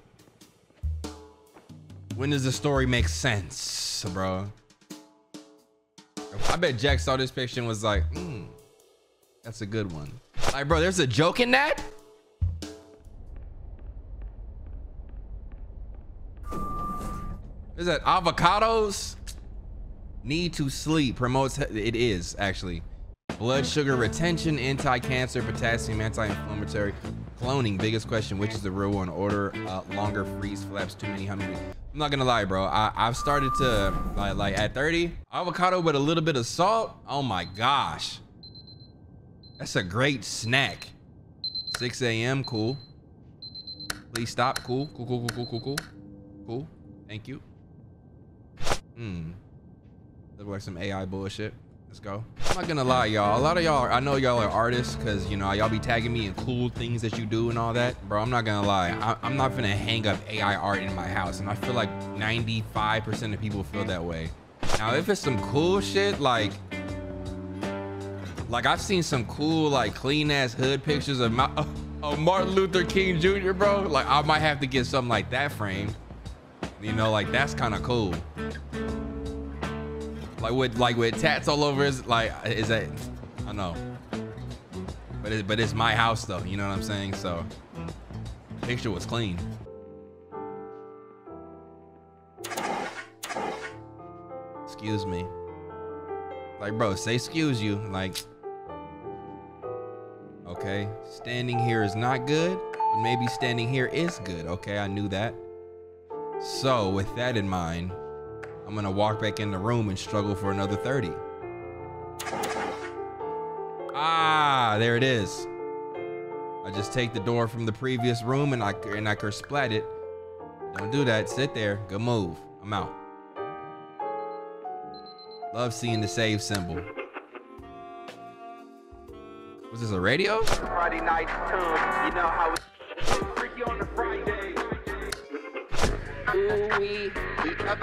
Speaker 1: When does the story make sense, bro? I bet Jack saw this picture and was like, hmm, that's a good one. Like, bro, there's a joke in that? Is that avocados? Need to sleep promotes, it is actually. Blood sugar retention, anti-cancer, potassium, anti-inflammatory. Cloning, biggest question, which is the real one? Order uh, longer freeze flaps, too many humming. I'm not gonna lie, bro. I, I've started to, like, like at 30, avocado with a little bit of salt. Oh my gosh. That's a great snack. 6 a.m., cool. Please stop, cool, cool, cool, cool, cool, cool, cool. Cool, thank you. Hmm. Look like some AI bullshit. Let's go. I'm not gonna lie, y'all. A lot of y'all, I know y'all are artists because, you know, y'all be tagging me in cool things that you do and all that. Bro, I'm not gonna lie. I, am not gonna hang up AI art in my house. And I feel like 95% of people feel that way. Now, if it's some cool shit, like, like I've seen some cool, like, clean ass hood pictures of, my, (laughs) of Martin Luther King Jr., bro. Like, I might have to get something like that framed. You know, like, that's kind of cool like with like with tats all over his like is that I know. But it, but it's my house though, you know what I'm saying? So picture was clean. Excuse me. Like bro, say excuse you. Like okay, standing here is not good, but maybe standing here is good. Okay, I knew that. So with that in mind, I'm gonna walk back in the room and struggle for another 30. Ah, there it is. I just take the door from the previous room and I and I can splat it. Don't do that. Sit there. Good move. I'm out. Love seeing the save symbol. Was this a radio?
Speaker 6: Friday night you know how it's freaky on the.
Speaker 2: Ooh-wee, up.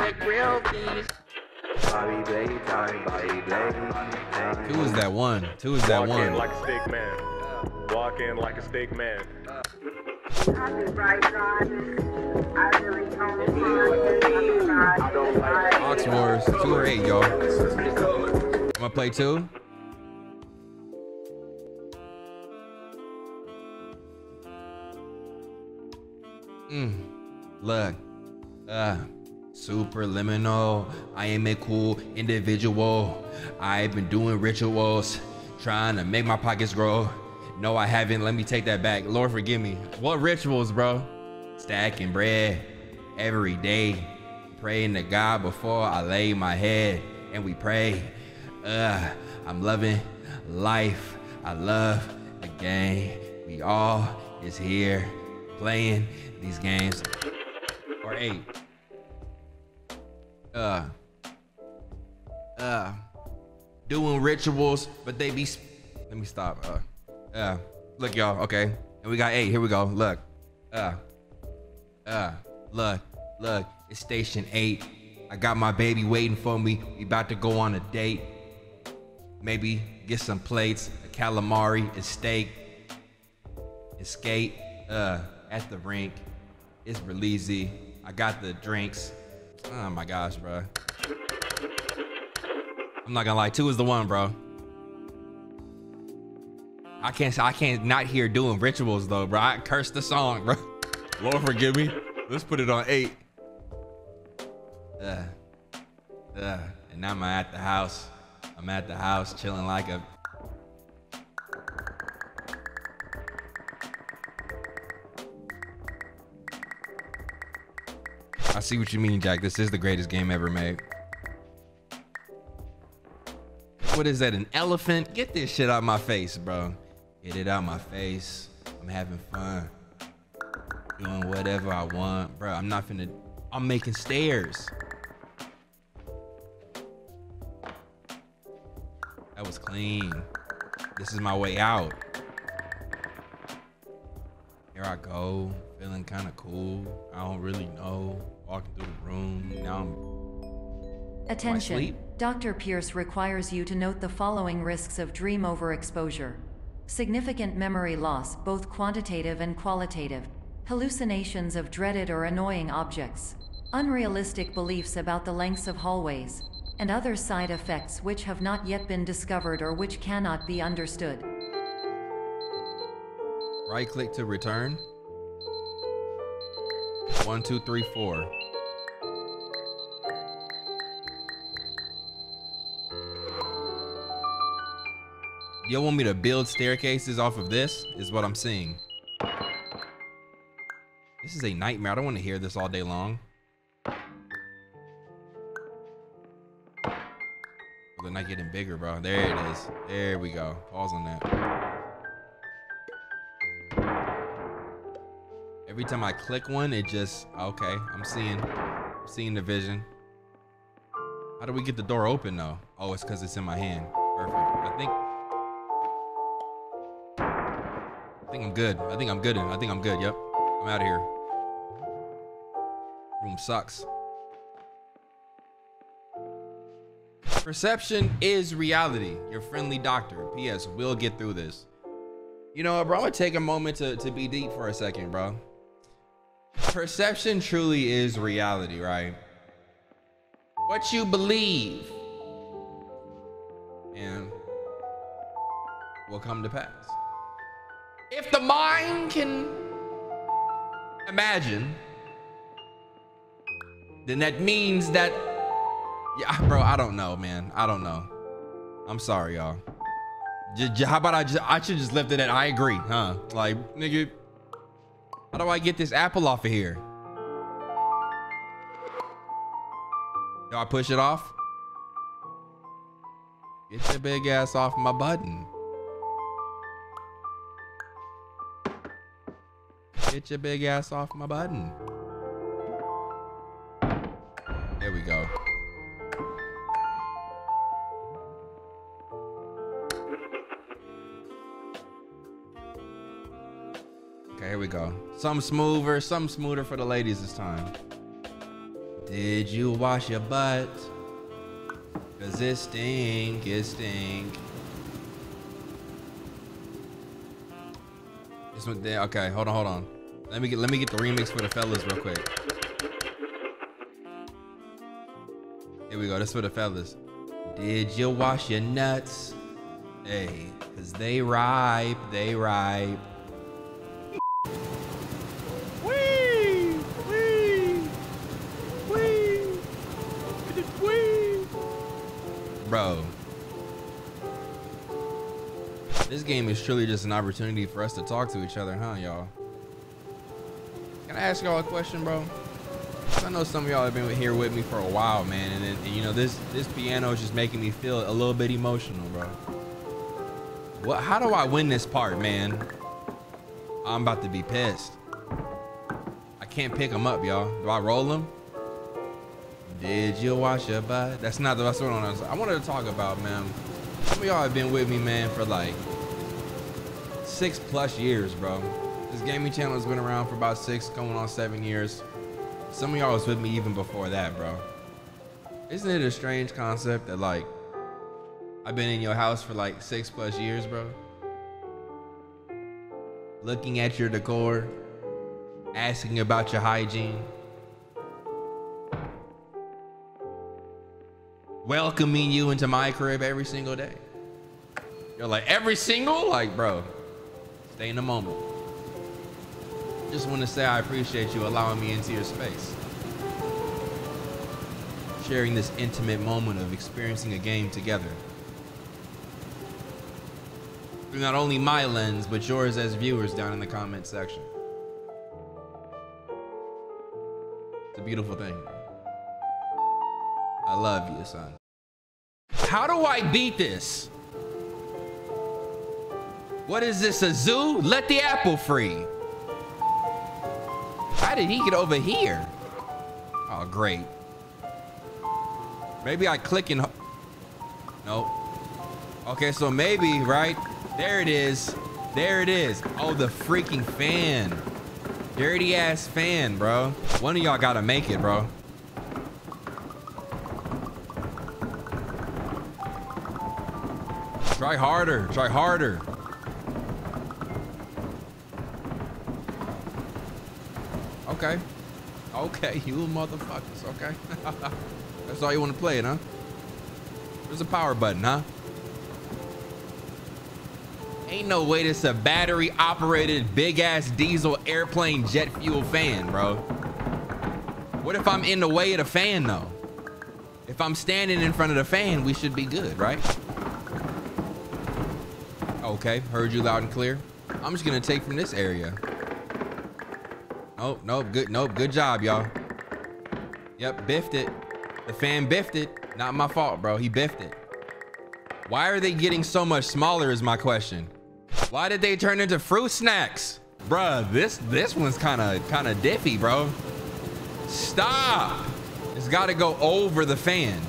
Speaker 6: Bobby Blade, Bobby Blade,
Speaker 1: Blade. That one. Who is that
Speaker 7: Walk
Speaker 1: one.
Speaker 7: Walk in like a steak man. Walk in like a steak man.
Speaker 1: Ox Wars, two or eight, y'all. I'm gonna play two. Mm. Look uh, Superliminal. I am a cool individual. I've been doing rituals, trying to make my pockets grow. No, I haven't. Let me take that back. Lord, forgive me. What rituals, bro? Stacking bread every day, praying to God before I lay my head, and we pray. Uh, I'm loving life. I love the game. We all is here playing these games. Or eight. Uh. Uh. Doing rituals, but they be. Let me stop. Uh. Uh. Look, y'all. Okay. And we got eight. Here we go. Look. Uh. Uh. Look. Look. It's station eight. I got my baby waiting for me. We about to go on a date. Maybe get some plates, a calamari, a steak, and skate uh, at the rink. It's Releasy. I got the drinks. Oh my gosh, bro. I'm not gonna lie, two is the one, bro. I can't I can't not hear doing rituals though, bro. I cursed the song, bro. (laughs) Lord forgive me. Let's put it on eight. Uh, uh, and now I'm at the house. I'm at the house chilling like a I see what you mean, Jack. This is the greatest game ever made. What is that? An elephant? Get this shit out of my face, bro. Get it out of my face. I'm having fun. Doing whatever I want. Bro, I'm not finna. I'm making stairs. That was clean. This is my way out. Here I go, feeling kind of cool. I don't really know. Walking through the room. Now I'm
Speaker 5: Attention. Dr. Pierce requires you to note the following risks of dream overexposure. Significant memory loss, both quantitative and qualitative. Hallucinations of dreaded or annoying objects. Unrealistic beliefs about the lengths of hallways. And other side effects which have not yet been discovered or which cannot be understood.
Speaker 1: right click to return. One, two, three, four. Y'all want me to build staircases off of this? Is what I'm seeing. This is a nightmare. I don't want to hear this all day long. They're not getting bigger, bro. There it is. There we go. Pause on that. Every time I click one, it just okay. I'm seeing, I'm seeing the vision. How do we get the door open though? Oh, it's because it's in my hand. Perfect. I think. I think I'm good. I think I'm good. I think I'm good. Yep. I'm out of here. Room sucks. Perception is reality. Your friendly doctor. P.S. We'll get through this. You know bro? I'm gonna take a moment to, to be deep for a second, bro. Perception truly is reality, right? What you believe and will come to pass. If the mind can imagine, then that means that, yeah, bro, I don't know, man. I don't know. I'm sorry, y'all. How about I just, I should just lift it at I agree, huh? Like, nigga, how do I get this apple off of here? Do I push it off? Get your big ass off my button. Get your big ass off my button. There we go. We go. Some smoother, some smoother for the ladies this time. Did you wash your butt? Cause it stink, it stink. This one there, okay, hold on, hold on. Let me get let me get the remix for the fellas real quick. Here we go, this for the fellas. Did you wash your nuts? Hey, cause they ripe, they ripe. Game is truly just an opportunity for us to talk to each other, huh, y'all? Can I ask y'all a question, bro? I know some of y'all have been here with me for a while, man, and, and, and you know this this piano is just making me feel a little bit emotional, bro. What? How do I win this part, man? I'm about to be pissed. I can't pick them up, y'all. Do I roll them? Did you wash your butt? That's not the that's what. I wanted to talk about, man. Some of y'all have been with me, man, for like six plus years, bro. This gaming channel has been around for about six, going on seven years. Some of y'all was with me even before that, bro. Isn't it a strange concept that like I've been in your house for like six plus years, bro? Looking at your decor, asking about your hygiene, welcoming you into my crib every single day. You're like, every single? Like, bro, stay in the moment. Just want to say I appreciate you allowing me into your space. Sharing this intimate moment of experiencing a game together. Through not only my lens, but yours as viewers down in the comment section. It's a beautiful thing. I love you, son. How do I beat this? What is this, a zoo? Let the apple free. How did he get over here? Oh, great. Maybe I click and... Nope. Okay, so maybe, right? There it is. There it is. Oh, the freaking fan. Dirty ass fan, bro. One of y'all gotta make it, bro. Try harder. Try harder. Okay. Okay, (laughs) you motherfuckers. Okay. (laughs) That's all you want to play huh? There's a power button, huh? Ain't no way this a battery operated big ass diesel airplane jet fuel fan, bro. What if I'm in the way of the fan though? If I'm standing in front of the fan, we should be good, right? Okay, heard you loud and clear. I'm just gonna take from this area. Nope, nope, good, nope, good job, y'all. Yep, biffed it. The fan biffed it. Not my fault, bro. He biffed it. Why are they getting so much smaller is my question. Why did they turn into fruit snacks? Bruh, this this one's kind of kind of diffy, bro. Stop. It's got to go over the fan.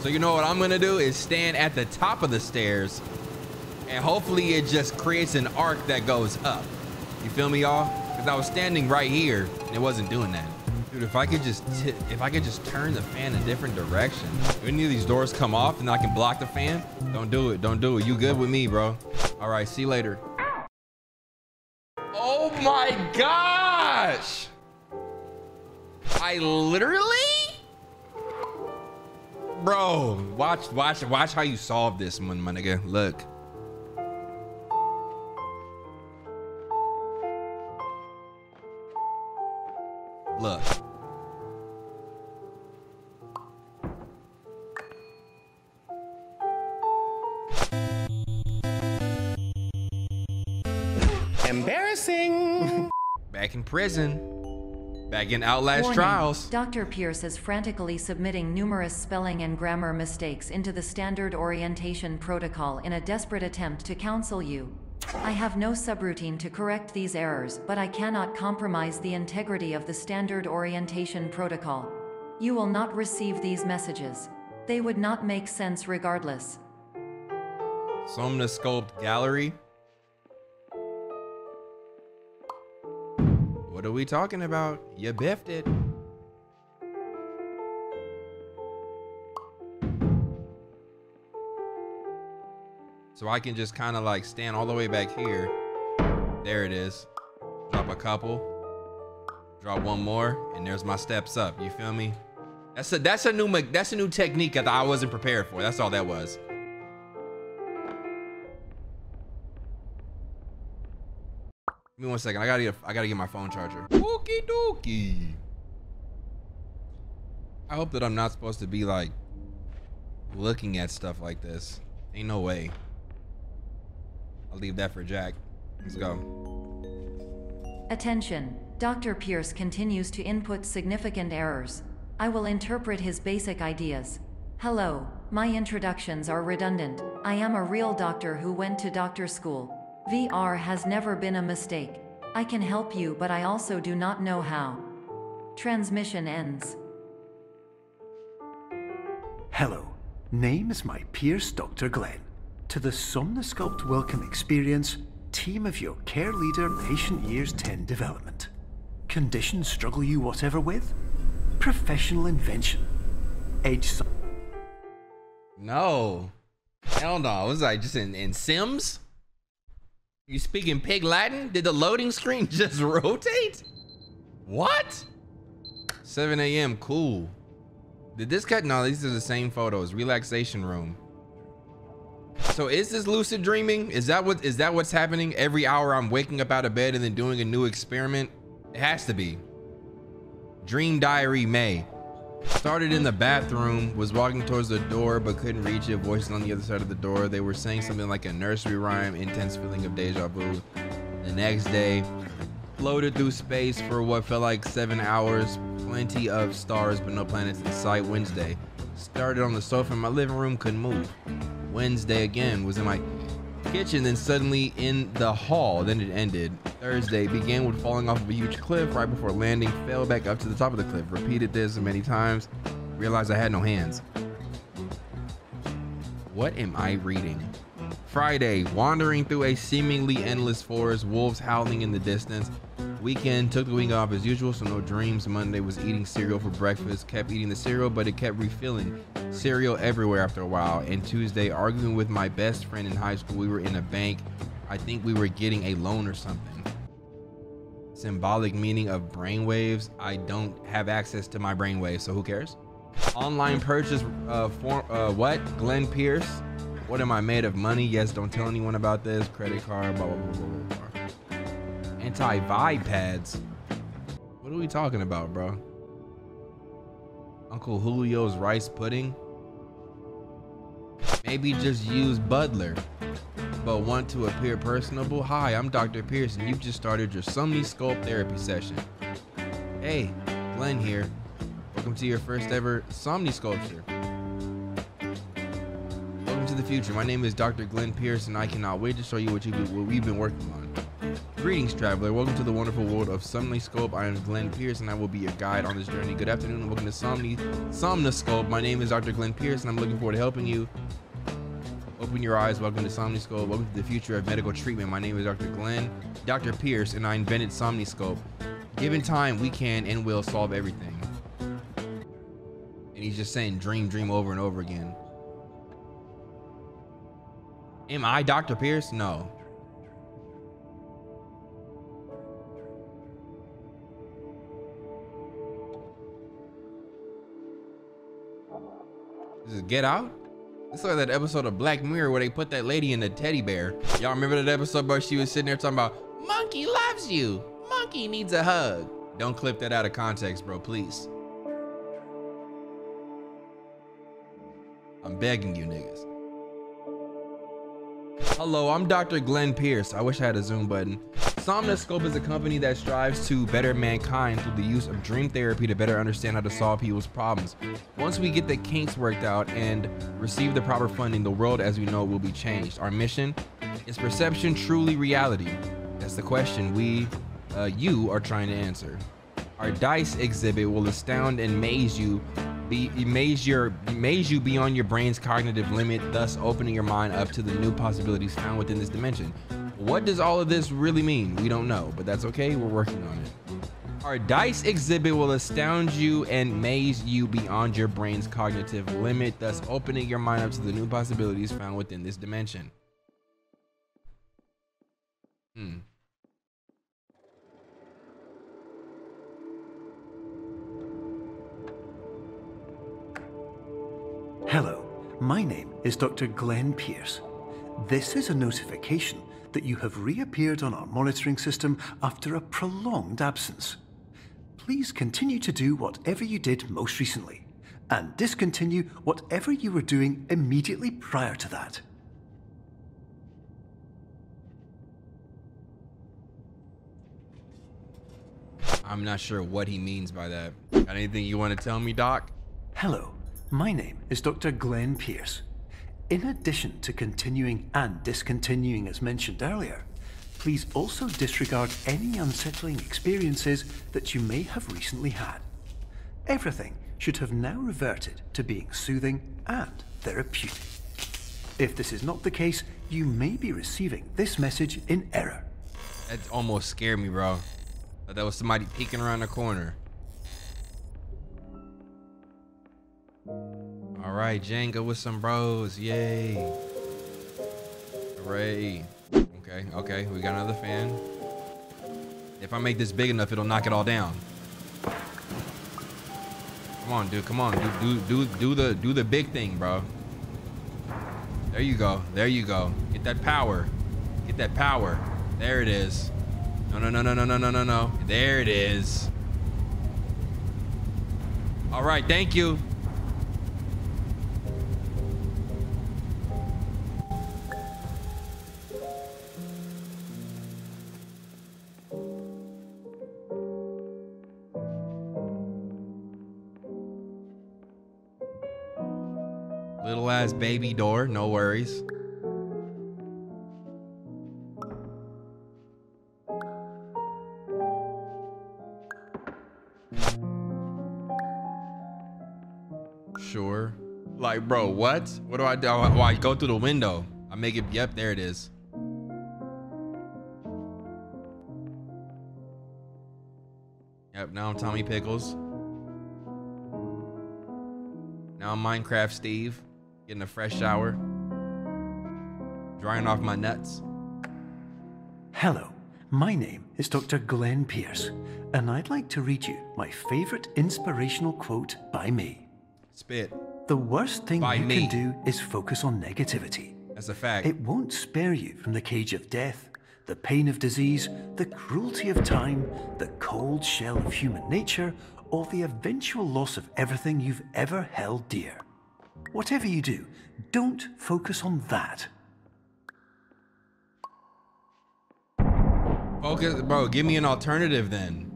Speaker 1: So you know what I'm gonna do is stand at the top of the stairs and hopefully it just creates an arc that goes up. You feel me, y'all? Because I was standing right here and it wasn't doing that. Dude, if I could just if I could just turn the fan a different direction. If any of these doors come off and I can block the fan, don't do it. Don't do it. You good with me, bro? All right, see you later. Oh my gosh! I literally, bro. Watch, watch, watch how you solve this one, my nigga. Look. Look.
Speaker 7: Embarrassing.
Speaker 1: Back in prison. Back in Outlast
Speaker 5: Warning.
Speaker 1: trials.
Speaker 5: Dr. Pierce is frantically submitting numerous spelling and grammar mistakes into the standard orientation protocol in a desperate attempt to counsel you. I have no subroutine to correct these errors, but I cannot compromise the integrity of the standard orientation protocol. You will not receive these messages. They would not make sense regardless.
Speaker 1: Somnasculpt Gallery. What are we talking about? You biffed it. So I can just kind of like stand all the way back here. There it is. Drop a couple. Drop one more, and there's my steps up. You feel me? That's a that's a new that's a new technique that I wasn't prepared for. That's all that was. Give me one second. I gotta get I gotta get my phone charger. Okie dokie. I hope that I'm not supposed to be like looking at stuff like this. Ain't no way. I'll leave that for Jack. Let's go.
Speaker 5: Attention. Dr. Pierce continues to input significant errors. I will interpret his basic ideas. Hello, my introductions are redundant. I am a real doctor who went to doctor school. VR has never been a mistake. I can help you, but I also do not know how. Transmission ends.
Speaker 4: Hello, name is my Pierce Dr. Glenn. To the Somnasculpt Welcome Experience, team of your care leader patient years 10 development. Conditions struggle you whatever with? Professional invention. Age...
Speaker 1: No. Hell no. Was I just in, in Sims? You speaking pig Latin? Did the loading screen (laughs) just rotate? What? 7 a.m. Cool. Did this cut? No, these are the same photos. Relaxation room. So is this lucid dreaming? Is that what is that what's happening? Every hour I'm waking up out of bed and then doing a new experiment? It has to be. Dream diary May. Started in the bathroom, was walking towards the door but couldn't reach it. Voices on the other side of the door. They were saying something like a nursery rhyme, intense feeling of deja vu. The next day, floated through space for what felt like seven hours. Plenty of stars, but no planets in sight. Wednesday, started on the sofa in my living room, couldn't move. Wednesday again was in my kitchen, then suddenly in the hall. Then it ended. Thursday began with falling off of a huge cliff right before landing, fell back up to the top of the cliff. Repeated this many times, realized I had no hands. What am I reading? Friday, wandering through a seemingly endless forest, wolves howling in the distance. Weekend, took the week off as usual, so no dreams. Monday was eating cereal for breakfast, kept eating the cereal, but it kept refilling. Cereal everywhere after a while. And Tuesday, arguing with my best friend in high school. We were in a bank. I think we were getting a loan or something. Symbolic meaning of brainwaves. I don't have access to my brainwaves, so who cares? Online purchase, uh, for, uh, what? Glenn Pierce. What am I made of? Money? Yes, don't tell anyone about this. Credit card, blah, blah, blah, blah, blah. Anti-vibe pads. What are we talking about, bro? Uncle Julio's rice pudding? Maybe just use Butler, but want to appear personable? Hi, I'm Dr. And you've just started your Somnasculpt therapy session. Hey, Glenn here. Welcome to your first ever Somnasculpture. Welcome to the future. My name is Dr. Glenn Pierce, and I cannot wait to show you what, you, what we've been working on. Greetings, traveler. Welcome to the wonderful world of Somniscope. I am Glenn Pierce, and I will be your guide on this journey. Good afternoon, and welcome to Somni Somnasculpt. My name is Dr. Glenn Pierce, and I'm looking forward to helping you. Open your eyes. Welcome to Somniscope. Welcome to the future of medical treatment. My name is Dr. Glenn, Dr. Pierce, and I invented Somniscope. Given time, we can and will solve everything. And he's just saying dream, dream over and over again. Am I Dr. Pierce? No. Is it Get Out? It's like that episode of Black Mirror where they put that lady in the teddy bear. Y'all remember that episode where she was sitting there talking about, Monkey loves you. Monkey needs a hug. Don't clip that out of context, bro, please. I'm begging you niggas. Hello, I'm Dr. Glenn Pierce. I wish I had a zoom button. Somnasculpt is a company that strives to better mankind through the use of dream therapy to better understand how to solve people's problems. Once we get the kinks worked out and receive the proper funding, the world as we know it will be changed. Our mission is perception truly reality? That's the question we, uh, you, are trying to answer. Our dice exhibit will astound and maze you be maze your maze you beyond your brain's cognitive limit, thus opening your mind up to the new possibilities found within this dimension. What does all of this really mean? We don't know, but that's okay. We're working on it. Our dice exhibit will astound you and maze you beyond your brain's cognitive limit, thus opening your mind up to the new possibilities found within this dimension. Hmm.
Speaker 4: Hello, my name is Dr. Glenn Pierce. This is a notification that you have reappeared on our monitoring system after a prolonged absence. Please continue to do whatever you did most recently. and discontinue whatever you were doing immediately prior to that.
Speaker 1: I'm not sure what he means by that. Got anything you want to tell me, Doc?
Speaker 4: Hello, my name is Dr. Glenn Pierce. In addition to continuing and discontinuing as mentioned earlier, please also disregard any unsettling experiences that you may have recently had. Everything should have now reverted to being soothing and therapeutic. If this is not the case, you may be receiving this message in error.
Speaker 1: That almost scared me, bro. That was somebody peeking around the corner. All right, Jenga with some bros. Yay. Hooray. Okay, okay. We got another fan. If I make this big enough, it'll knock it all down. Come on, dude. Come on. Do do do do the do the big thing, bro. There you go. There you go. Get that power. Get that power. There it is. No, no, no, no, no, no, no, no, no. There it is. All right, thank you. Little ass baby door, no worries. Sure. Like, bro, what? What do I do? Oh, I go through the window. I make it. Yep, there it is. Yep, now I'm Tommy Pickles. Now I'm Minecraft Steve, getting a fresh shower, drying off my nuts.
Speaker 4: Hello, my name is Dr. Glenn Pierce, and I'd like to read you my favorite inspirational quote by me.
Speaker 1: Spit.
Speaker 4: The worst thing
Speaker 1: By
Speaker 4: you
Speaker 1: me.
Speaker 4: can do is focus on negativity.
Speaker 1: That's a fact.
Speaker 4: It won't spare you from the cage of death, the pain of disease, the cruelty of time, the cold shell of human nature, or the eventual loss of everything you've ever held dear. Whatever you do, don't focus on that.
Speaker 1: Focus, bro. Give me an alternative then.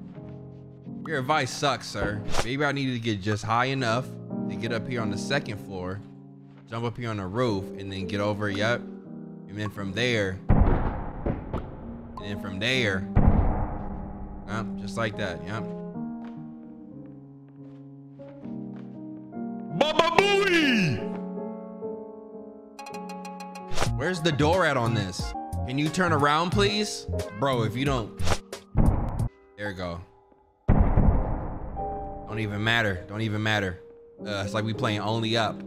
Speaker 1: Your advice sucks, sir. Maybe I needed to get just high enough to get up here on the second floor, jump up here on the roof, and then get over. Yep. And then from there, and then from there, yep, just like that. Yep. Where's the door at on this? Can you turn around, please? Bro, if you don't. There we go. Don't even matter. Don't even matter. Uh, it's like we playing only up.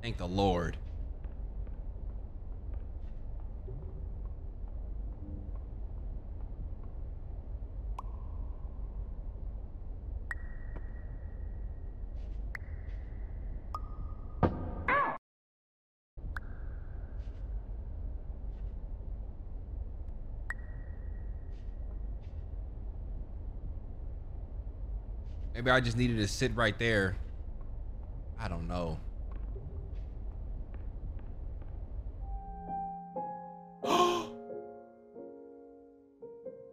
Speaker 1: Thank the Lord. Maybe I just needed to sit right there. I don't know. (gasps)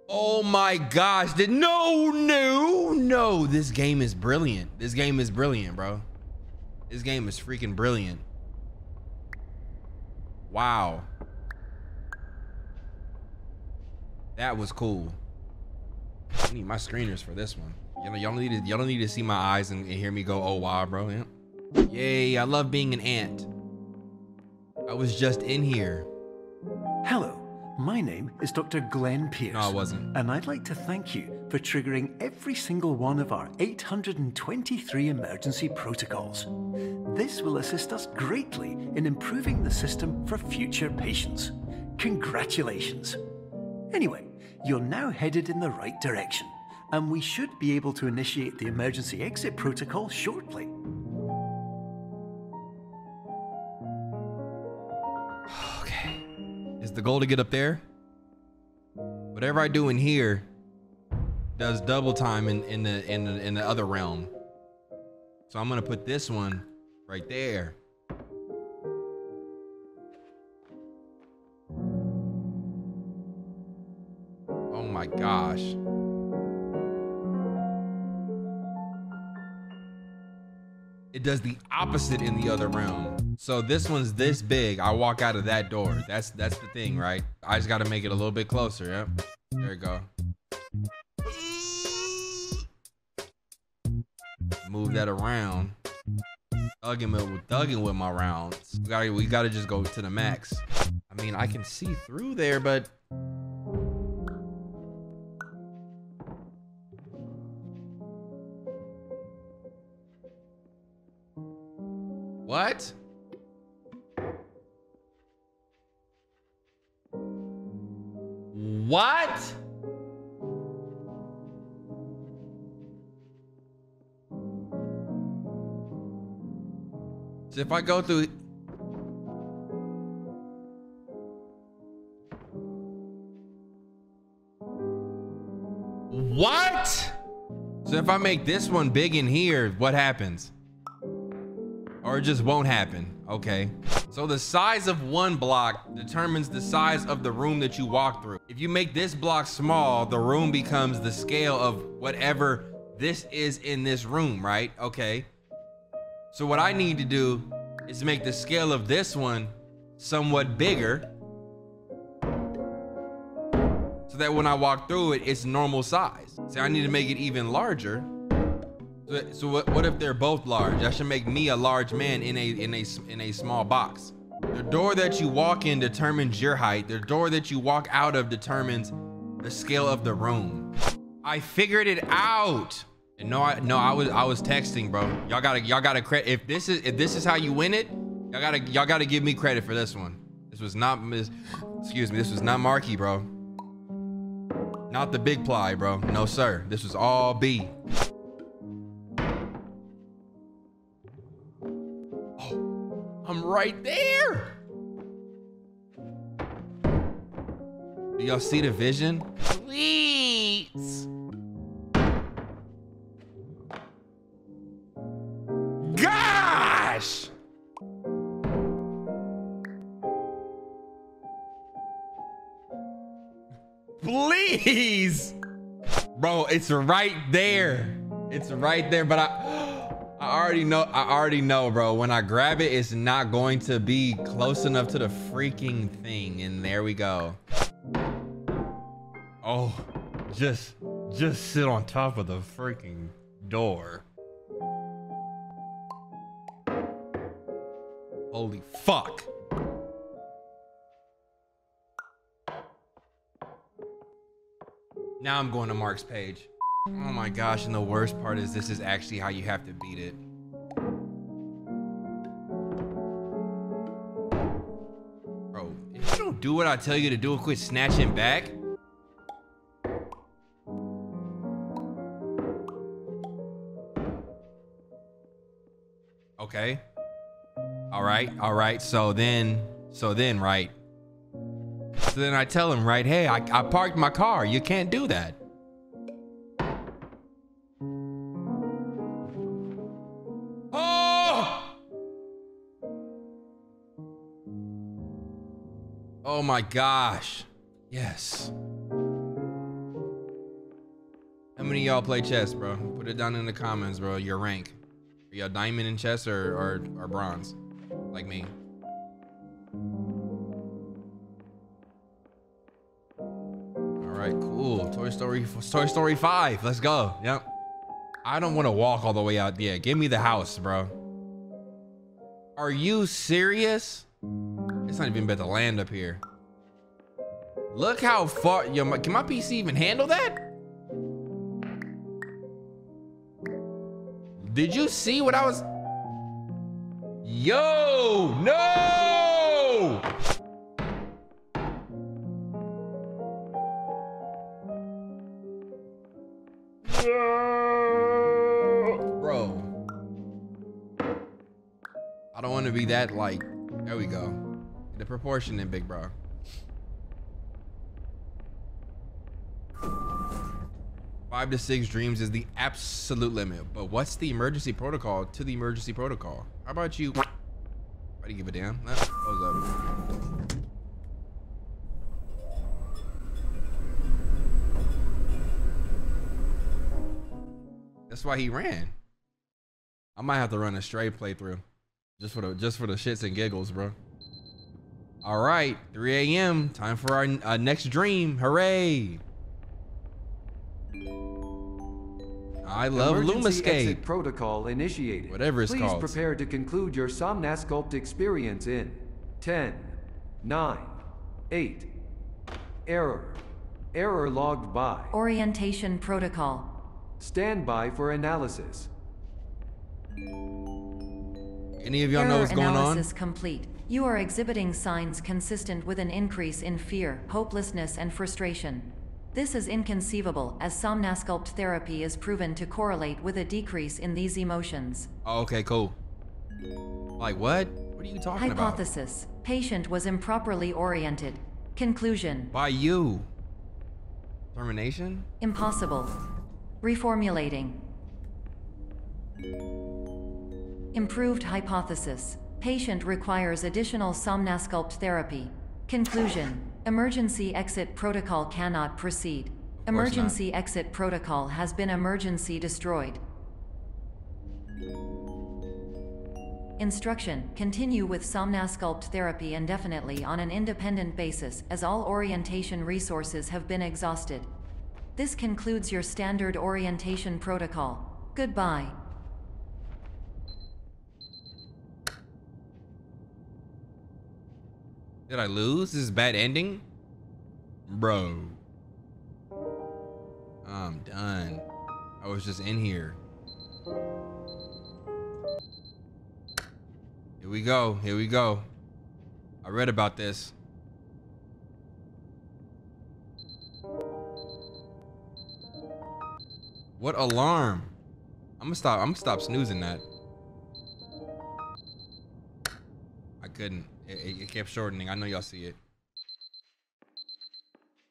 Speaker 1: oh my gosh. Did no, no, no. This game is brilliant. This game is brilliant, bro. This game is freaking brilliant. Wow. That was cool. I need my screeners for this one. You know, y'all don't need to, y'all don't need to see my eyes and, and hear me go, oh wow, bro. Yeah. Yay, I love being an ant. I was just in here.
Speaker 4: Hello, my name is Dr. Glenn Pierce.
Speaker 1: No, I wasn't.
Speaker 4: And I'd like to thank you for triggering every single one of our 823 emergency protocols. This will assist us greatly in improving the system for future patients. Congratulations. Anyway, you're now headed in the right direction, and we should be able to initiate the emergency exit protocol shortly. (sighs)
Speaker 1: Okay. Is the goal to get up there? Whatever I do in here does double time in, in the in the in the other realm. So I'm gonna put this one right there. Oh my gosh. It does the opposite in the other room. So this one's this big. I walk out of that door. That's that's the thing, right? I just gotta make it a little bit closer. Yep. There we go. Move that around. Thugging with thugging with my rounds. We gotta we gotta just go to the max. I mean, I can see through there, but if I go through What? So if I make this one big in here, what happens? Or it just won't happen. Okay. So the size of one block determines the size of the room that you walk through. If you make this block small, the room becomes the scale of whatever this is in this room, right? Okay. So what I need to do is make the scale of this one somewhat bigger so that when I walk through it, it's normal size. See, I need to make it even larger so, so what, what if they're both large? That should make me a large man in a in a in a small box. The door that you walk in determines your height. The door that you walk out of determines the scale of the room. I figured it out. And no, I no, I was I was texting, bro. Y'all gotta y'all gotta credit. If this is if this is how you win it, y'all gotta y'all gotta give me credit for this one. This was not Miss. Excuse me. This was not Marky, bro. Not the big ply, bro. No, sir. This was all B. Oh, I'm right there. Do y'all see the vision? Please. Gosh. Please. Bro, it's right there. It's right there, but I (gasps) I already know, I already know, bro. When I grab it, it's not going to be close enough to the freaking thing. And there we go. Oh, just, just sit on top of the freaking door. Holy fuck. Now I'm going to Mark's page. Oh my gosh, and the worst part is this is actually how you have to beat it. Bro, if you don't do what I tell you to do, quit snatching back. Okay. All right, all right. So then, so then, right. So then I tell him, right, hey, I, I parked my car. You can't do that. Oh, oh my gosh. Yes. How many y'all play chess, bro? Put it down in the comments, bro. Your rank. Are a diamond in chess or, or, or bronze? Like me. All right, cool. Toy Story, Toy Story 5. Let's go. Yep. I don't want to walk all the way out. Yeah, give me the house, bro. Are you serious? It's not even about to land up here. Look how far, yo, my, can my PC even handle that? Did you see what I was? Yo, no! Bro. I don't want to be that like, there we go. The proportion in big bro. Five to six dreams is the absolute limit. But what's the emergency protocol to the emergency protocol? How about you? Why do you give a damn? Nah, close up. That's why he ran. I might have to run a straight playthrough, just for the just for the shits and giggles, bro. All right, 3 a.m. Time for our uh, next dream. Hooray! I love
Speaker 8: Emergency
Speaker 1: Lumascape.
Speaker 8: exit protocol initiated.
Speaker 1: Whatever it's
Speaker 8: Please
Speaker 1: called.
Speaker 8: prepare to conclude your Somnasculpt experience in 10, 9, 8. Error. Error logged by.
Speaker 5: Orientation protocol.
Speaker 8: Stand by for analysis.
Speaker 1: Any of y'all know
Speaker 5: Error
Speaker 1: what's going on?
Speaker 5: analysis complete. You are exhibiting signs consistent with an increase in fear, hopelessness, and frustration. This is inconceivable, as Somnasculpt therapy is proven to correlate with a decrease in these emotions.
Speaker 1: Oh, okay, cool. Like what? What are you talking about?
Speaker 5: Hypothesis. Patient was improperly oriented. Conclusion.
Speaker 1: By you. Termination?
Speaker 5: Impossible. Reformulating. Improved hypothesis. Patient requires additional Somnasculpt therapy. Conclusion. Emergency exit protocol cannot proceed. Emergency exit protocol has been emergency destroyed. Instruction. Continue with Somnasculpt therapy indefinitely on an independent basis as all orientation resources have been exhausted. This concludes your standard orientation protocol. Goodbye.
Speaker 1: Did I lose? This is bad ending? Bro. I'm done. I was just in here. Here we go. Here we go. I read about this. What alarm? I'm gonna stop. I'm gonna stop snoozing that. I couldn't. It, it- kept shortening. I know y'all see it.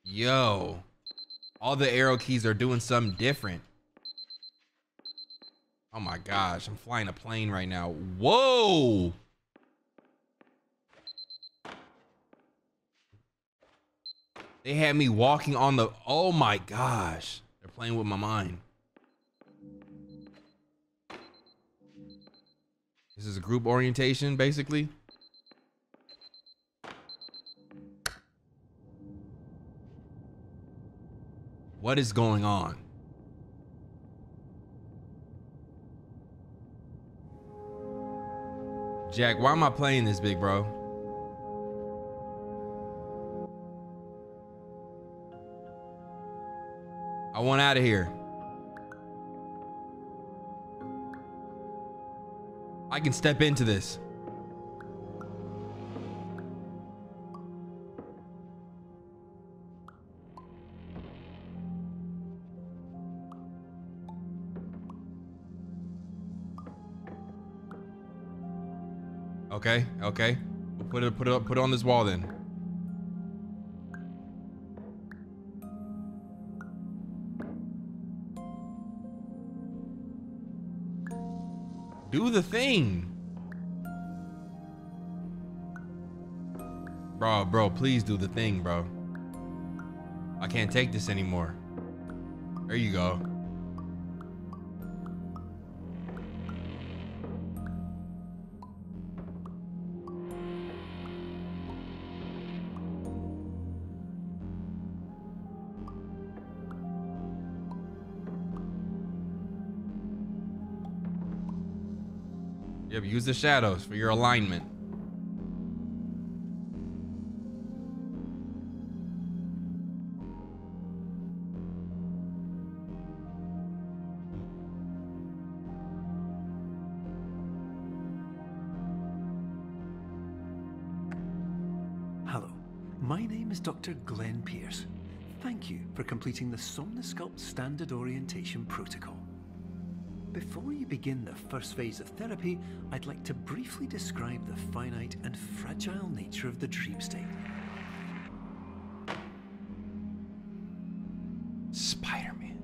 Speaker 1: Yo, all the arrow keys are doing something different. Oh my gosh, I'm flying a plane right now. Whoa! They had me walking on the. Oh my gosh, they're playing with my mind. This is a group orientation, basically. What is going on? Jack, why am I playing this big, bro? I want out of here. I can step into this. Okay, okay. We'll put it put it up put it on this wall then. Do the thing. Bro, bro, please do the thing, bro. I can't take this anymore. There you go. Use the shadows for your alignment.
Speaker 4: Hello, my name is Dr. Glenn Pierce. Thank you for completing the Somnasculpt Standard Orientation Protocol. Before you begin the first phase of therapy, I'd like to briefly describe the finite and fragile nature of the dream state.
Speaker 1: Spider-Man.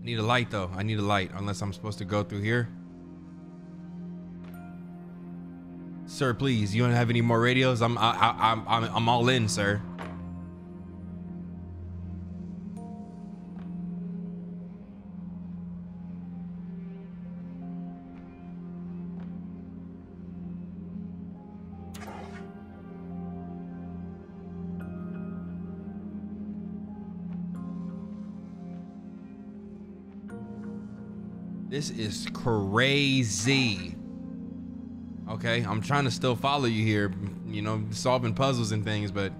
Speaker 1: Need a light though. I need a light unless I'm supposed to go through here. Sir, please. You don't have any more radios? I'm I, I, I'm I'm all in, sir. This is crazy. Okay, I'm trying to still follow you here, you know, solving puzzles and things, but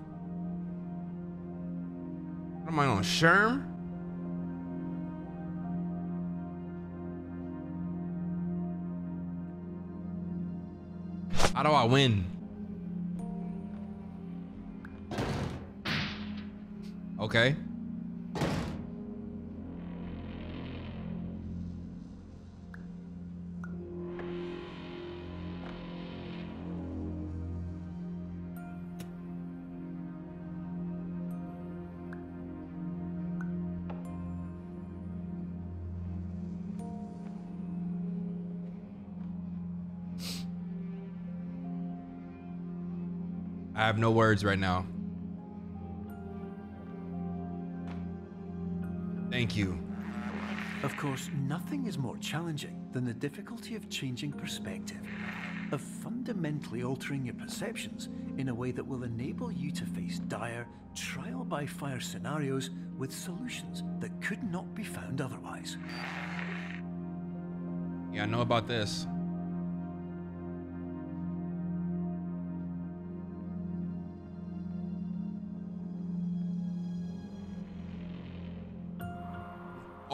Speaker 1: what am I on Sherm? How do I win? Okay. Have no words right now. Thank you.
Speaker 4: Of course, nothing is more challenging than the difficulty of changing perspective, of fundamentally altering your perceptions in a way that will enable you to face dire, trial by fire scenarios with solutions that could not be found otherwise.
Speaker 1: Yeah, I know about this.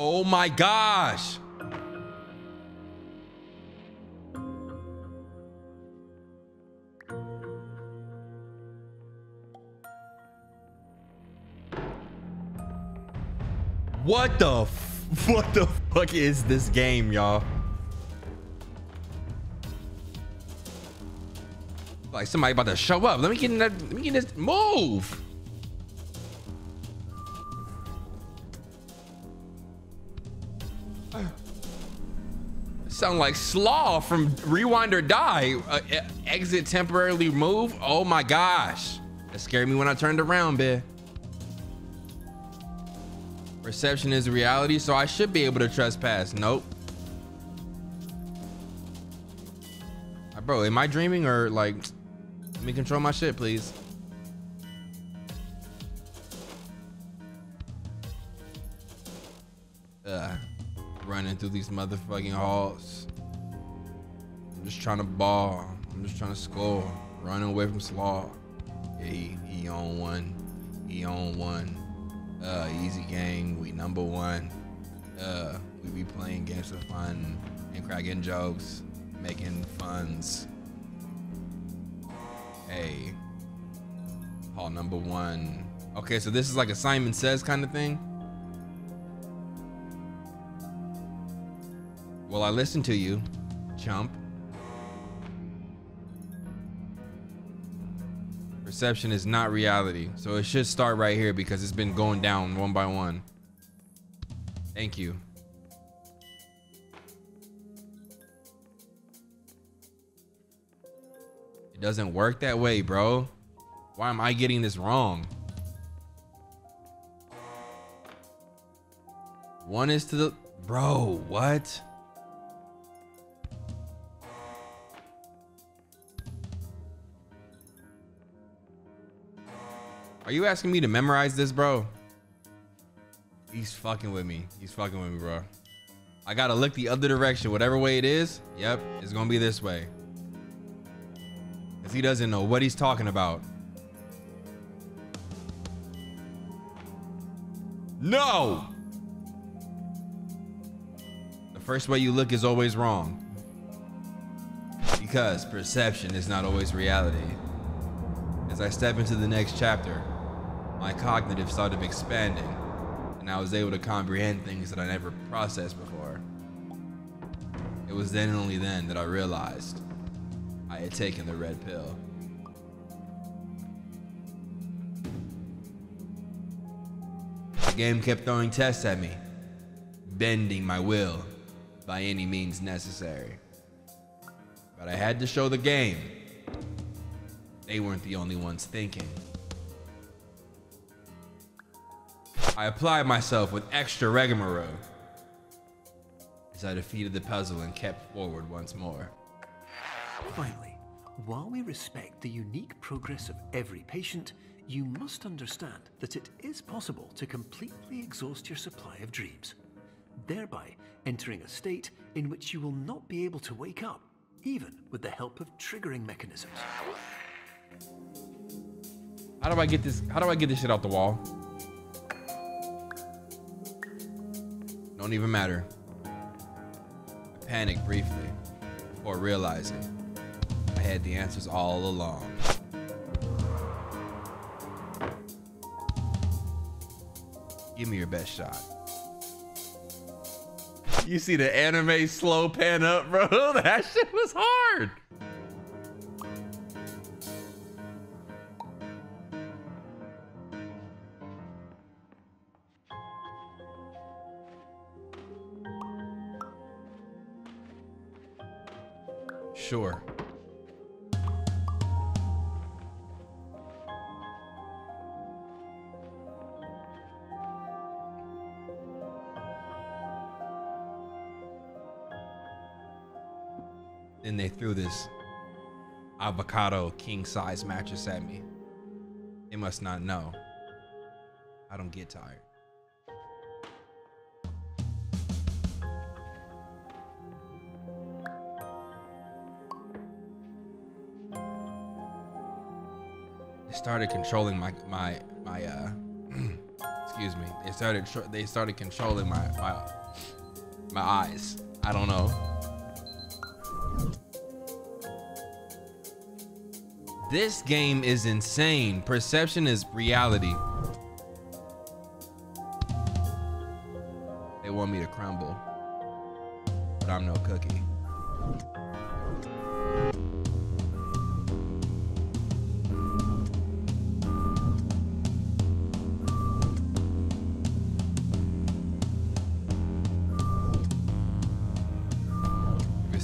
Speaker 1: Oh my gosh. What the (laughs) what the fuck is this game, y'all? Like somebody about to show up. Let me get in that. Let me get in this move. Sound like Slaw from Rewind or Die. Uh, exit temporarily move. Oh my gosh. That scared me when I turned around, bit. Perception is reality, so I should be able to trespass. Nope. Bro, am I dreaming or like, let me control my shit, please. Ugh. Running through these motherfucking halls. Just trying to ball. I'm just trying to score. Running away from Slaw. Yeah, he, he on one. He on one. Uh, easy gang. We number one. Uh, we be playing games for fun and cracking jokes, making funds. Hey, hall number one. Okay, so this is like a Simon Says kind of thing. Well, I listened to you, chump. Perception is not reality, so it should start right here because it's been going down one by one. Thank you. It doesn't work that way, bro. Why am I getting this wrong? One is to the bro, what? Are you asking me to memorize this, bro? He's fucking with me. He's fucking with me, bro. I gotta look the other direction. Whatever way it is, yep, it's gonna be this way. Because he doesn't know what he's talking about. No! The first way you look is always wrong. Because perception is not always reality. As I step into the next chapter, my cognitive started expanding, and I was able to comprehend things that I never processed before. It was then and only then that I realized I had taken the red pill. The game kept throwing tests at me, bending my will by any means necessary. But I had to show the game. They weren't the only ones thinking. I applied myself with extra rigmarole as I defeated the puzzle and kept forward once more.
Speaker 4: Finally, while we respect the unique progress of every patient, you must understand that it is possible to completely exhaust your supply of dreams, thereby entering a state in which you will not be able to wake up, even with the help of triggering mechanisms.
Speaker 1: How do I get this? How do I get this shit out the wall? Don't even matter. I panicked briefly before realizing I had the answers all along. Give me your best shot. You see the anime slow pan up, bro? (laughs) That shit was hard. Sure. Then they threw this avocado king size mattress at me. They must not know. I don't get tired. They started controlling my my my uh (clears throat) excuse me. They started they started controlling my my my eyes. I don't know. This game is insane. Perception is reality.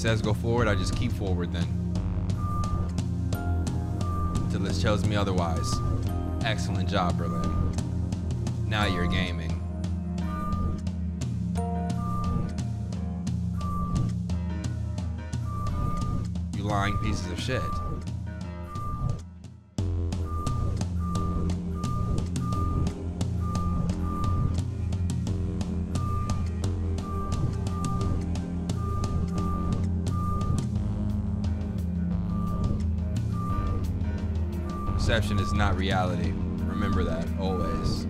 Speaker 1: Says go forward, I just keep forward then. Until it shows me otherwise. Excellent job, Berlin. Now you're gaming. You lying pieces of shit. Perception is not reality. Remember that always.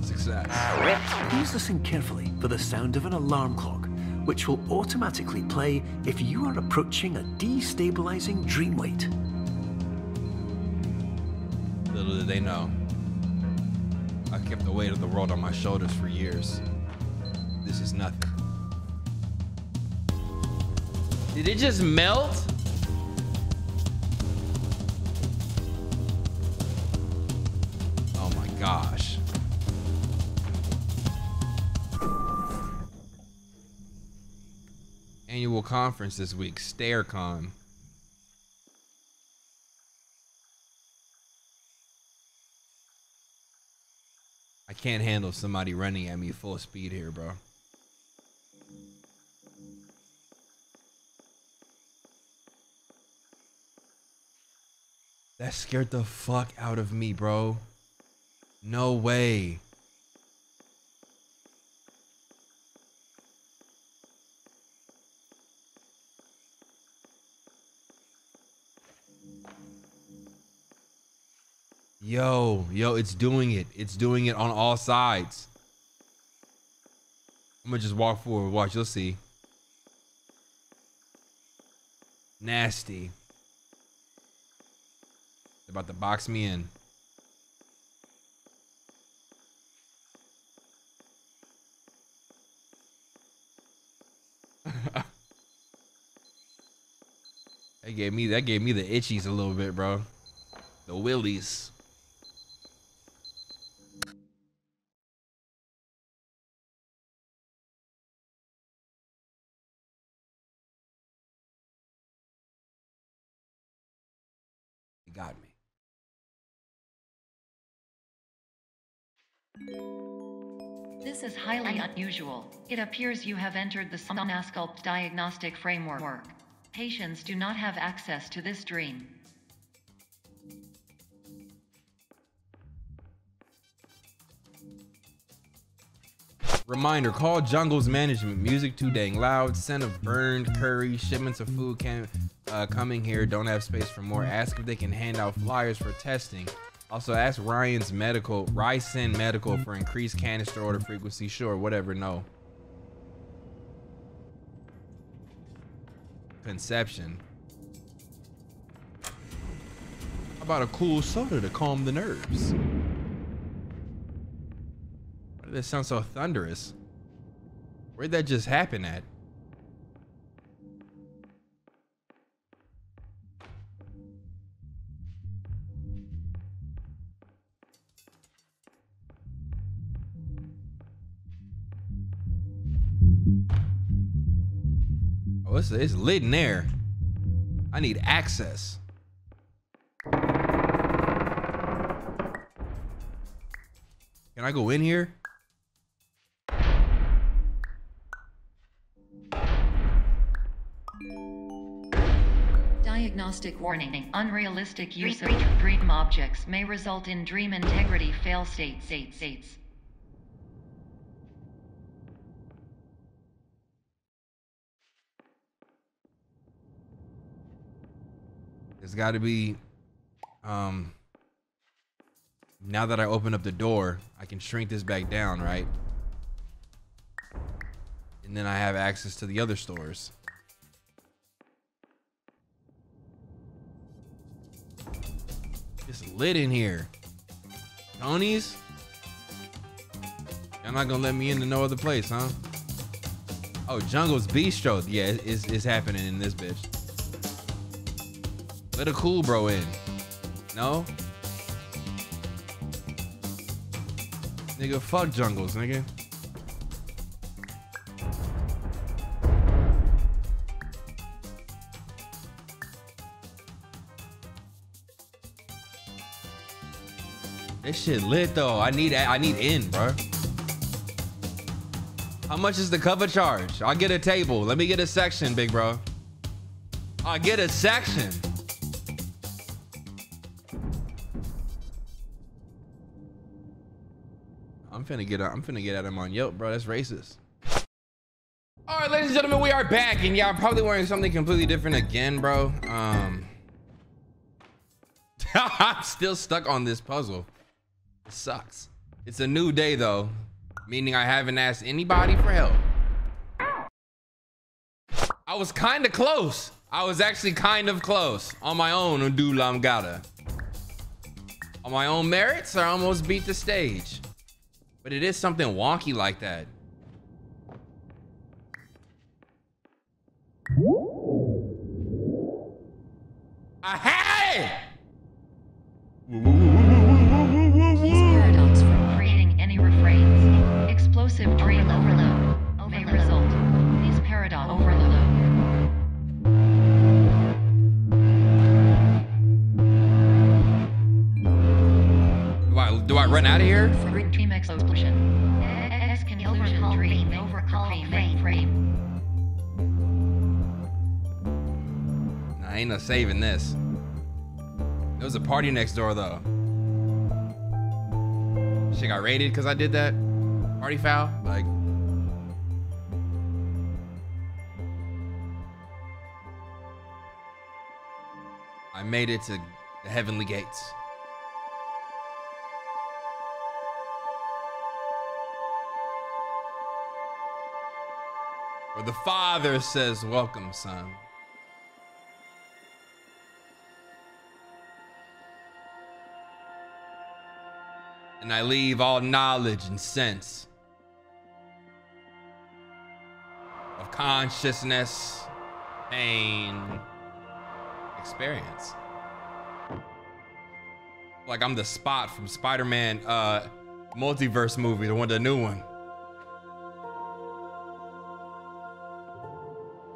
Speaker 1: Success.
Speaker 4: Use listen carefully for the sound of an alarm clock, which will automatically play if you are approaching a destabilizing dream weight.
Speaker 1: Little did they know. I kept the weight of the world on my shoulders for years. Did it just melt? Oh my gosh. Annual conference this week, StareCon. I can't handle somebody running at me full speed here, bro. That scared the fuck out of me, bro. No way. Yo, yo, it's doing it. It's doing it on all sides. I'm gonna just walk forward. Watch, you'll see. Nasty. They're about to box me in. (laughs) that gave me that gave me the itchies a little bit, bro. The willies. got me.
Speaker 5: This is highly unusual. It appears you have entered the Somnasculpt diagnostic framework. Patients do not have access to this dream.
Speaker 1: Reminder, call Jungle's management. Music too dang loud. Scent of burned curry. Shipments of food can uh, coming here. Don't have space for more. Ask if they can hand out flyers for testing. Also, ask Ryan's medical, Ryson Medical for increased canister order frequency. Sure, whatever. No. Conception. How about a cool soda to calm the nerves? Why did that sound so thunderous? Where'd that just happen at? Oh, it's, it's lit in there. I need access. Can I go in here?
Speaker 5: Diagnostic warning. Unrealistic use of dream objects may result in dream integrity fail states, states.
Speaker 1: There's got to be, um, now that I open up the door, I can shrink this back down, right? And then I have access to the other stores. It's lit in here. Tony's? You're not gonna let me into no other place, huh? Oh, Jungle's Bistro. Yeah, it's, it's happening in this bitch. Let a cool bro in. No? Nigga, fuck jungles, nigga. This shit lit though. I need I need in, bro. How much is the cover charge? I'll get a table. Let me get a section, big bro. I'll get a section. Finna get I'm finna get at him on Yelp, bro. That's racist. All right, ladies and gentlemen, we are back, and I'm probably wearing something completely different again, bro. Um, (laughs) I'm still stuck on this puzzle. It sucks. It's a new day though, meaning I haven't asked anybody for help. I was kind of close. I was actually kind of close on my own, Udu Lamgata. On my own merits, I almost beat the stage. But it is something wonky like that. I had! Run out of here?
Speaker 5: Dream explosion. X can illusion dream overcall frame frame.
Speaker 1: Ain't no saving this. There was a party next door though. Shit got raided because I did that. Party foul? Like. I made it to the heavenly gates. Where the father says, Welcome, son. and I leave all knowledge and sense of consciousness, pain, experience. Like I'm the spot from Spider-Man uh multiverse movie, the one the new one.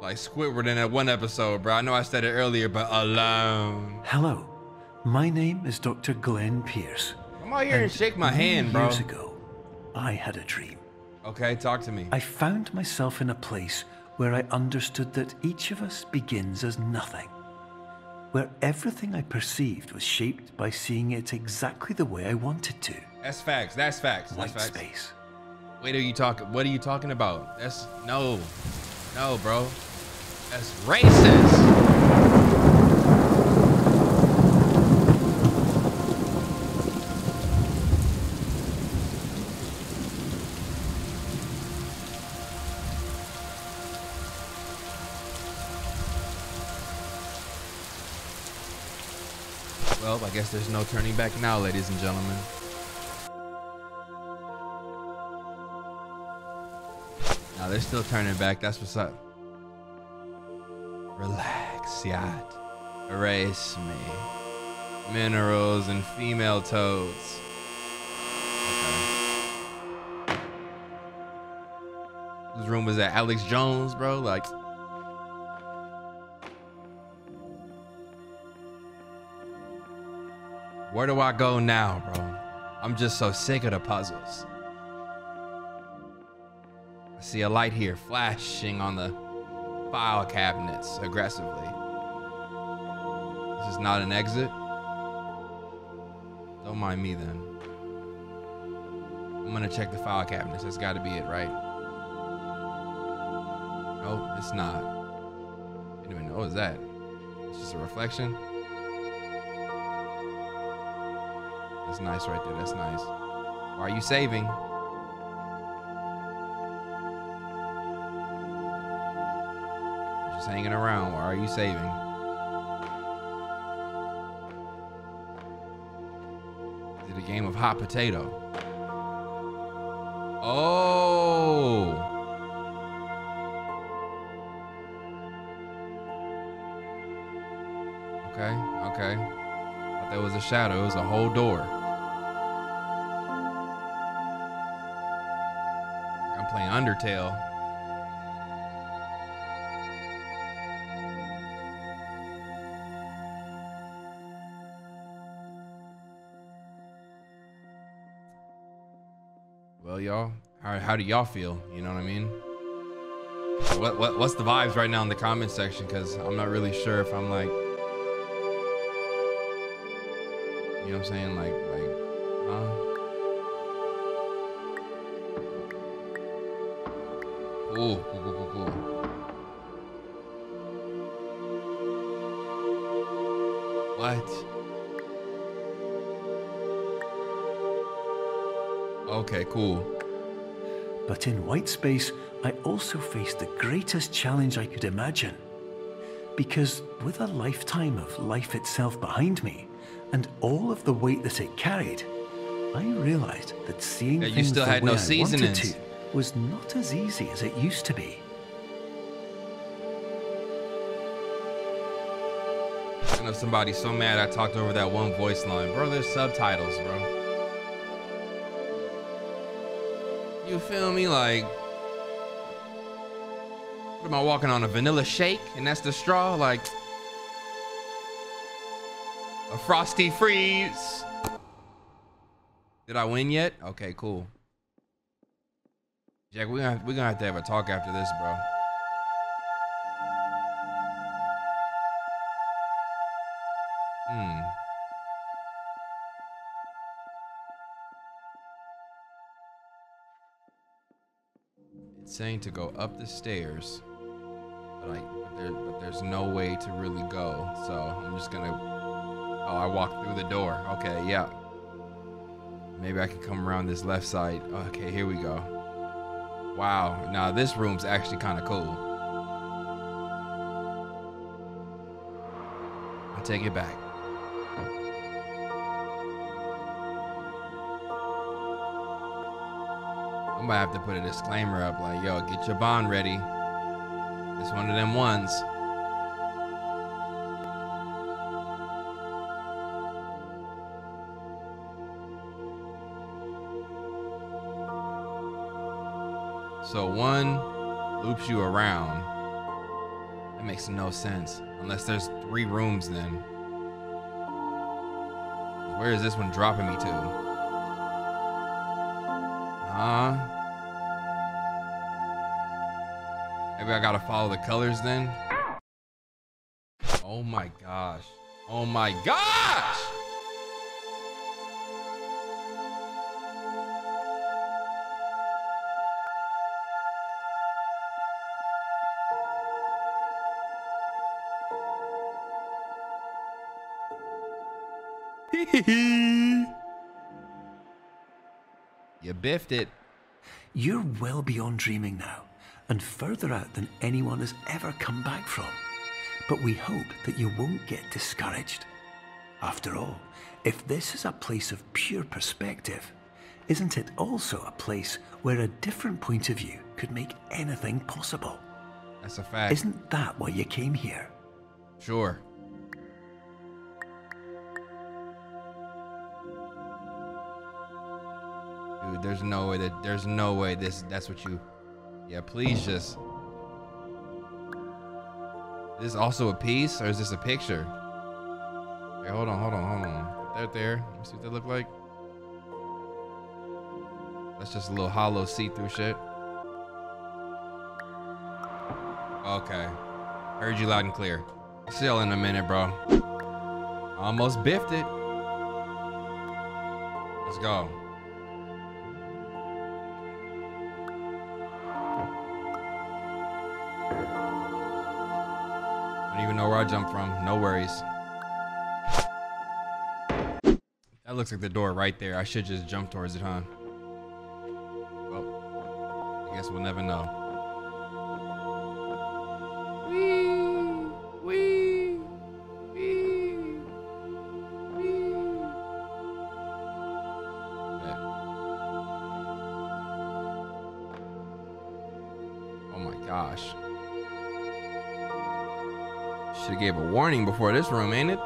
Speaker 1: Like Squidward in that one episode, bro. I know I said it earlier, but alone.
Speaker 4: Hello. My name is Dr. Glenn Pierce.
Speaker 1: Come out here and shake my hand, bro.
Speaker 4: Years ago, I had a dream.
Speaker 1: Okay, talk to me.
Speaker 4: I found myself in a place where I understood that each of us begins as nothing. Where everything I perceived was shaped by seeing it exactly the way I wanted to.
Speaker 1: That's facts. That's facts. That's
Speaker 4: White
Speaker 1: facts.
Speaker 4: space.
Speaker 1: Wait, are you talking? What are you talking about? That's no, no, bro. That's racist. Well, I guess there's no turning back now, ladies and gentlemen. Now they're still turning back. That's what's up. Relax, yacht. Erase me. Minerals and female toads. Okay. Whose room was at Alex Jones, bro? Like. Where do I go now, bro? I'm just so sick of the puzzles. I see a light here flashing on the file cabinets aggressively. This is not an exit. Don't mind me then. I'm gonna check the file cabinets. That's gotta be it, right? Nope, it's not. Wait a minute, what was that? It's just a reflection? That's nice right there. That's nice. Why are you saving? Hanging around. Why are you saving? Is it a game of hot potato? Oh. Okay, okay. But there was a shadow. It was a whole door. I'm playing Undertale. How, do y'all feel? You know what I mean? What, what what's the vibes right now in the comment section? Because I'm not really sure if I'm like, you know what I'm saying? Like, like, huh? Cool, cool, cool, cool, cool. What? Okay, cool.
Speaker 4: But in white space, I also faced the greatest challenge I could imagine. Because with a lifetime of life itself behind me, and all of the weight that it carried, I realized that seeing
Speaker 1: Yeah, you
Speaker 4: things
Speaker 1: still
Speaker 4: the
Speaker 1: had
Speaker 4: way
Speaker 1: no
Speaker 4: I wanted to was not as easy as it used to be.
Speaker 1: I know somebody's so mad I talked over that one voice line. Bro, there's subtitles, bro. Feel me? Like, what am I walking on? A vanilla shake? And that's the straw? Like, a frosty freeze. Did I win yet? Okay, cool. Jack, we're gonna, we're gonna have to have a talk after this, bro. Saying to go up the stairs, but like, but, there, but there's no way to really go. So I'm just gonna. Oh, I walked through the door. Okay, yeah. Maybe I can come around this left side. Okay, here we go. Wow. Now this room's actually kind of cool. I'll take it back. I might have to put a disclaimer up like, yo, get your bond ready. It's one of them ones. So one loops you around. That makes no sense. Unless there's three rooms then. Where is this one dropping me to? Huh? Maybe I gotta follow the colors then? Oh my gosh. Oh my gosh! (laughs) you biffed it.
Speaker 4: You're well beyond dreaming now, and further out than anyone has ever come back from. But we hope that you won't get discouraged. After all, if this is a place of pure perspective, isn't it also a place where a different point of view could make anything possible?
Speaker 1: That's a fact.
Speaker 4: Isn't that why you came here?
Speaker 1: Sure. Dude, there's no way that there's no way this that's what you Yeah, please just Is this also a piece or is this a picture? Okay, hold on, hold on, hold on. That there. Let me see what that look like. That's just a little hollow see-through shit. Okay. Heard you loud and clear. Still in a minute, bro. Almost biffed it. Let's go. Even know where I jumped from. No worries. That looks like the door right there. I should just jump towards it, huh? Well, I guess we'll never know. Warning before this room, ain't it?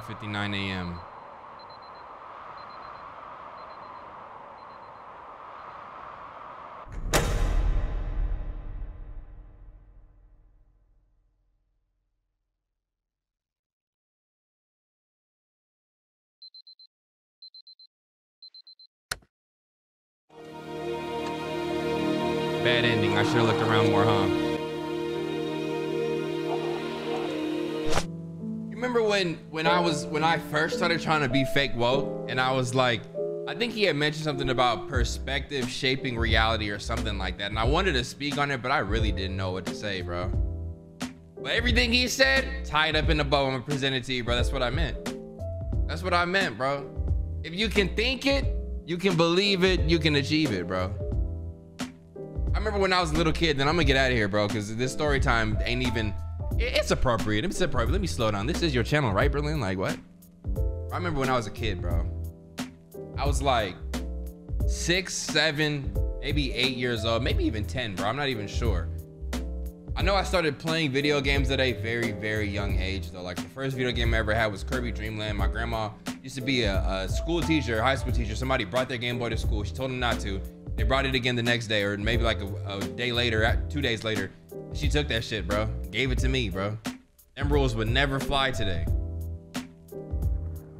Speaker 1: 7:59 a.m. when I was when I first started trying to be fake woke and I was like I think he had mentioned something about perspective shaping reality or something like that. And I wanted to speak on it, but I really didn't know what to say, bro. But everything he said, tied up in a bow, I'm gonna present it to you, bro. That's what I meant. That's what I meant, bro. If you can think it, you can believe it, you can achieve it, bro. I remember when I was a little kid, then I'm gonna get out of here, bro, because this story time ain't even, it's appropriate. It's appropriate. Let me slow down. This is your channel, right, Berlin? Like, what? I remember when I was a kid, bro. I was like six, seven, maybe eight years old, maybe even 10, bro. I'm not even sure. I know I started playing video games at a very, very young age, though. Like, the first video game I ever had was Kirby Dream Land. My grandma used to be a, a school teacher, high school teacher. Somebody brought their Game Boy to school. She told them not to. They brought it again the next day, or maybe like a, a day later, two days later. She took that shit, bro. Gave it to me, bro. Them rules would never fly today.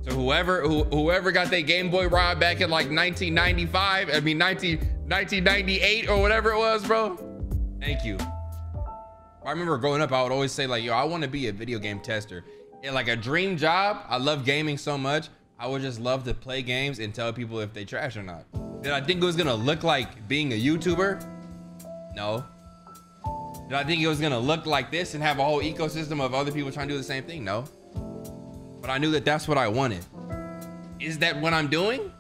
Speaker 1: So whoever who, whoever got their Game Boy rod back in like 1995, I mean 19, 1998 or whatever it was, bro. Thank you. I remember growing up, I would always say like, yo, I want to be a video game tester. And like a dream job. I love gaming so much. I would just love to play games and tell people if they trash or not. Did I think it was gonna look like being a YouTuber? No. Did I think it was gonna look like this and have a whole ecosystem of other people trying to do the same thing? No. But I knew that that's what I wanted. Is that what I'm doing?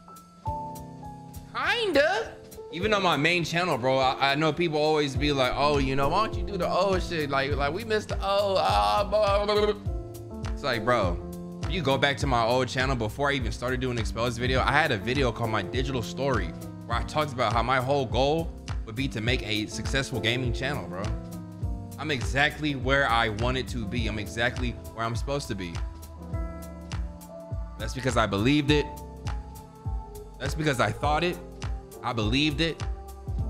Speaker 1: Kinda. Even on my main channel, bro, I, I know people always be like, "Oh, you know, why don't you do the old shit? Like, like we missed the old." ah, blah, blah, blah, blah." It's like, bro, If you go back to my old channel before I even started doing exposed video, I had a video called my digital story where I talked about how my whole goal would be to make a successful gaming channel, bro. I'm exactly where I wanted to be. I'm exactly where I'm supposed to be. That's because I believed it. That's because I thought it. I believed it. You know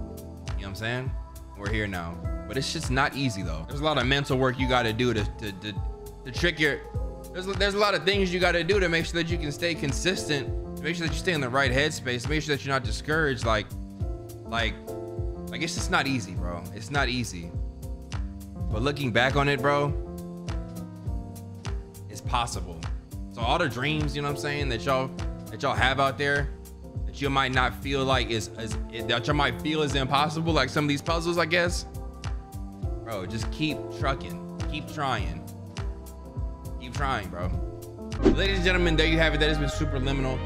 Speaker 1: what I'm saying? We're here now. But it's just not easy though. There's a lot of mental work you gotta do to, to, to, to trick your there's, there's a lot of things you gotta do to make sure that you can stay consistent, to make sure that you stay in the right headspace, to make sure that you're not discouraged. Like, like, like it's just not easy, bro. It's not easy. But looking back on it, bro, it's possible. So all the dreams, you know what I'm saying, that y'all that y'all have out there, that you might not feel like is, is that you might feel is impossible, like some of these puzzles, I guess. Bro, just keep trucking, keep trying, keep trying, bro. Ladies and gentlemen, there you have it. That has been Superliminal.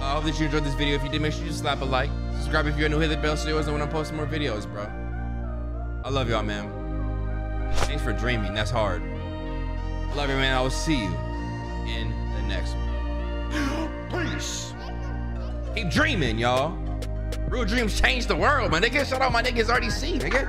Speaker 1: I hope that you enjoyed this video. If you did, make sure you slap a like, subscribe if you're new, hit the bell so you always know when I'm posting more videos, bro. I love y'all, man. Thanks for dreaming. That's hard. Love you, man. I will see you in the next one. (gasps) Peace. Keep dreaming, y'all. Real dreams change the world, my nigga. Shout out my niggas already seen,
Speaker 3: nigga.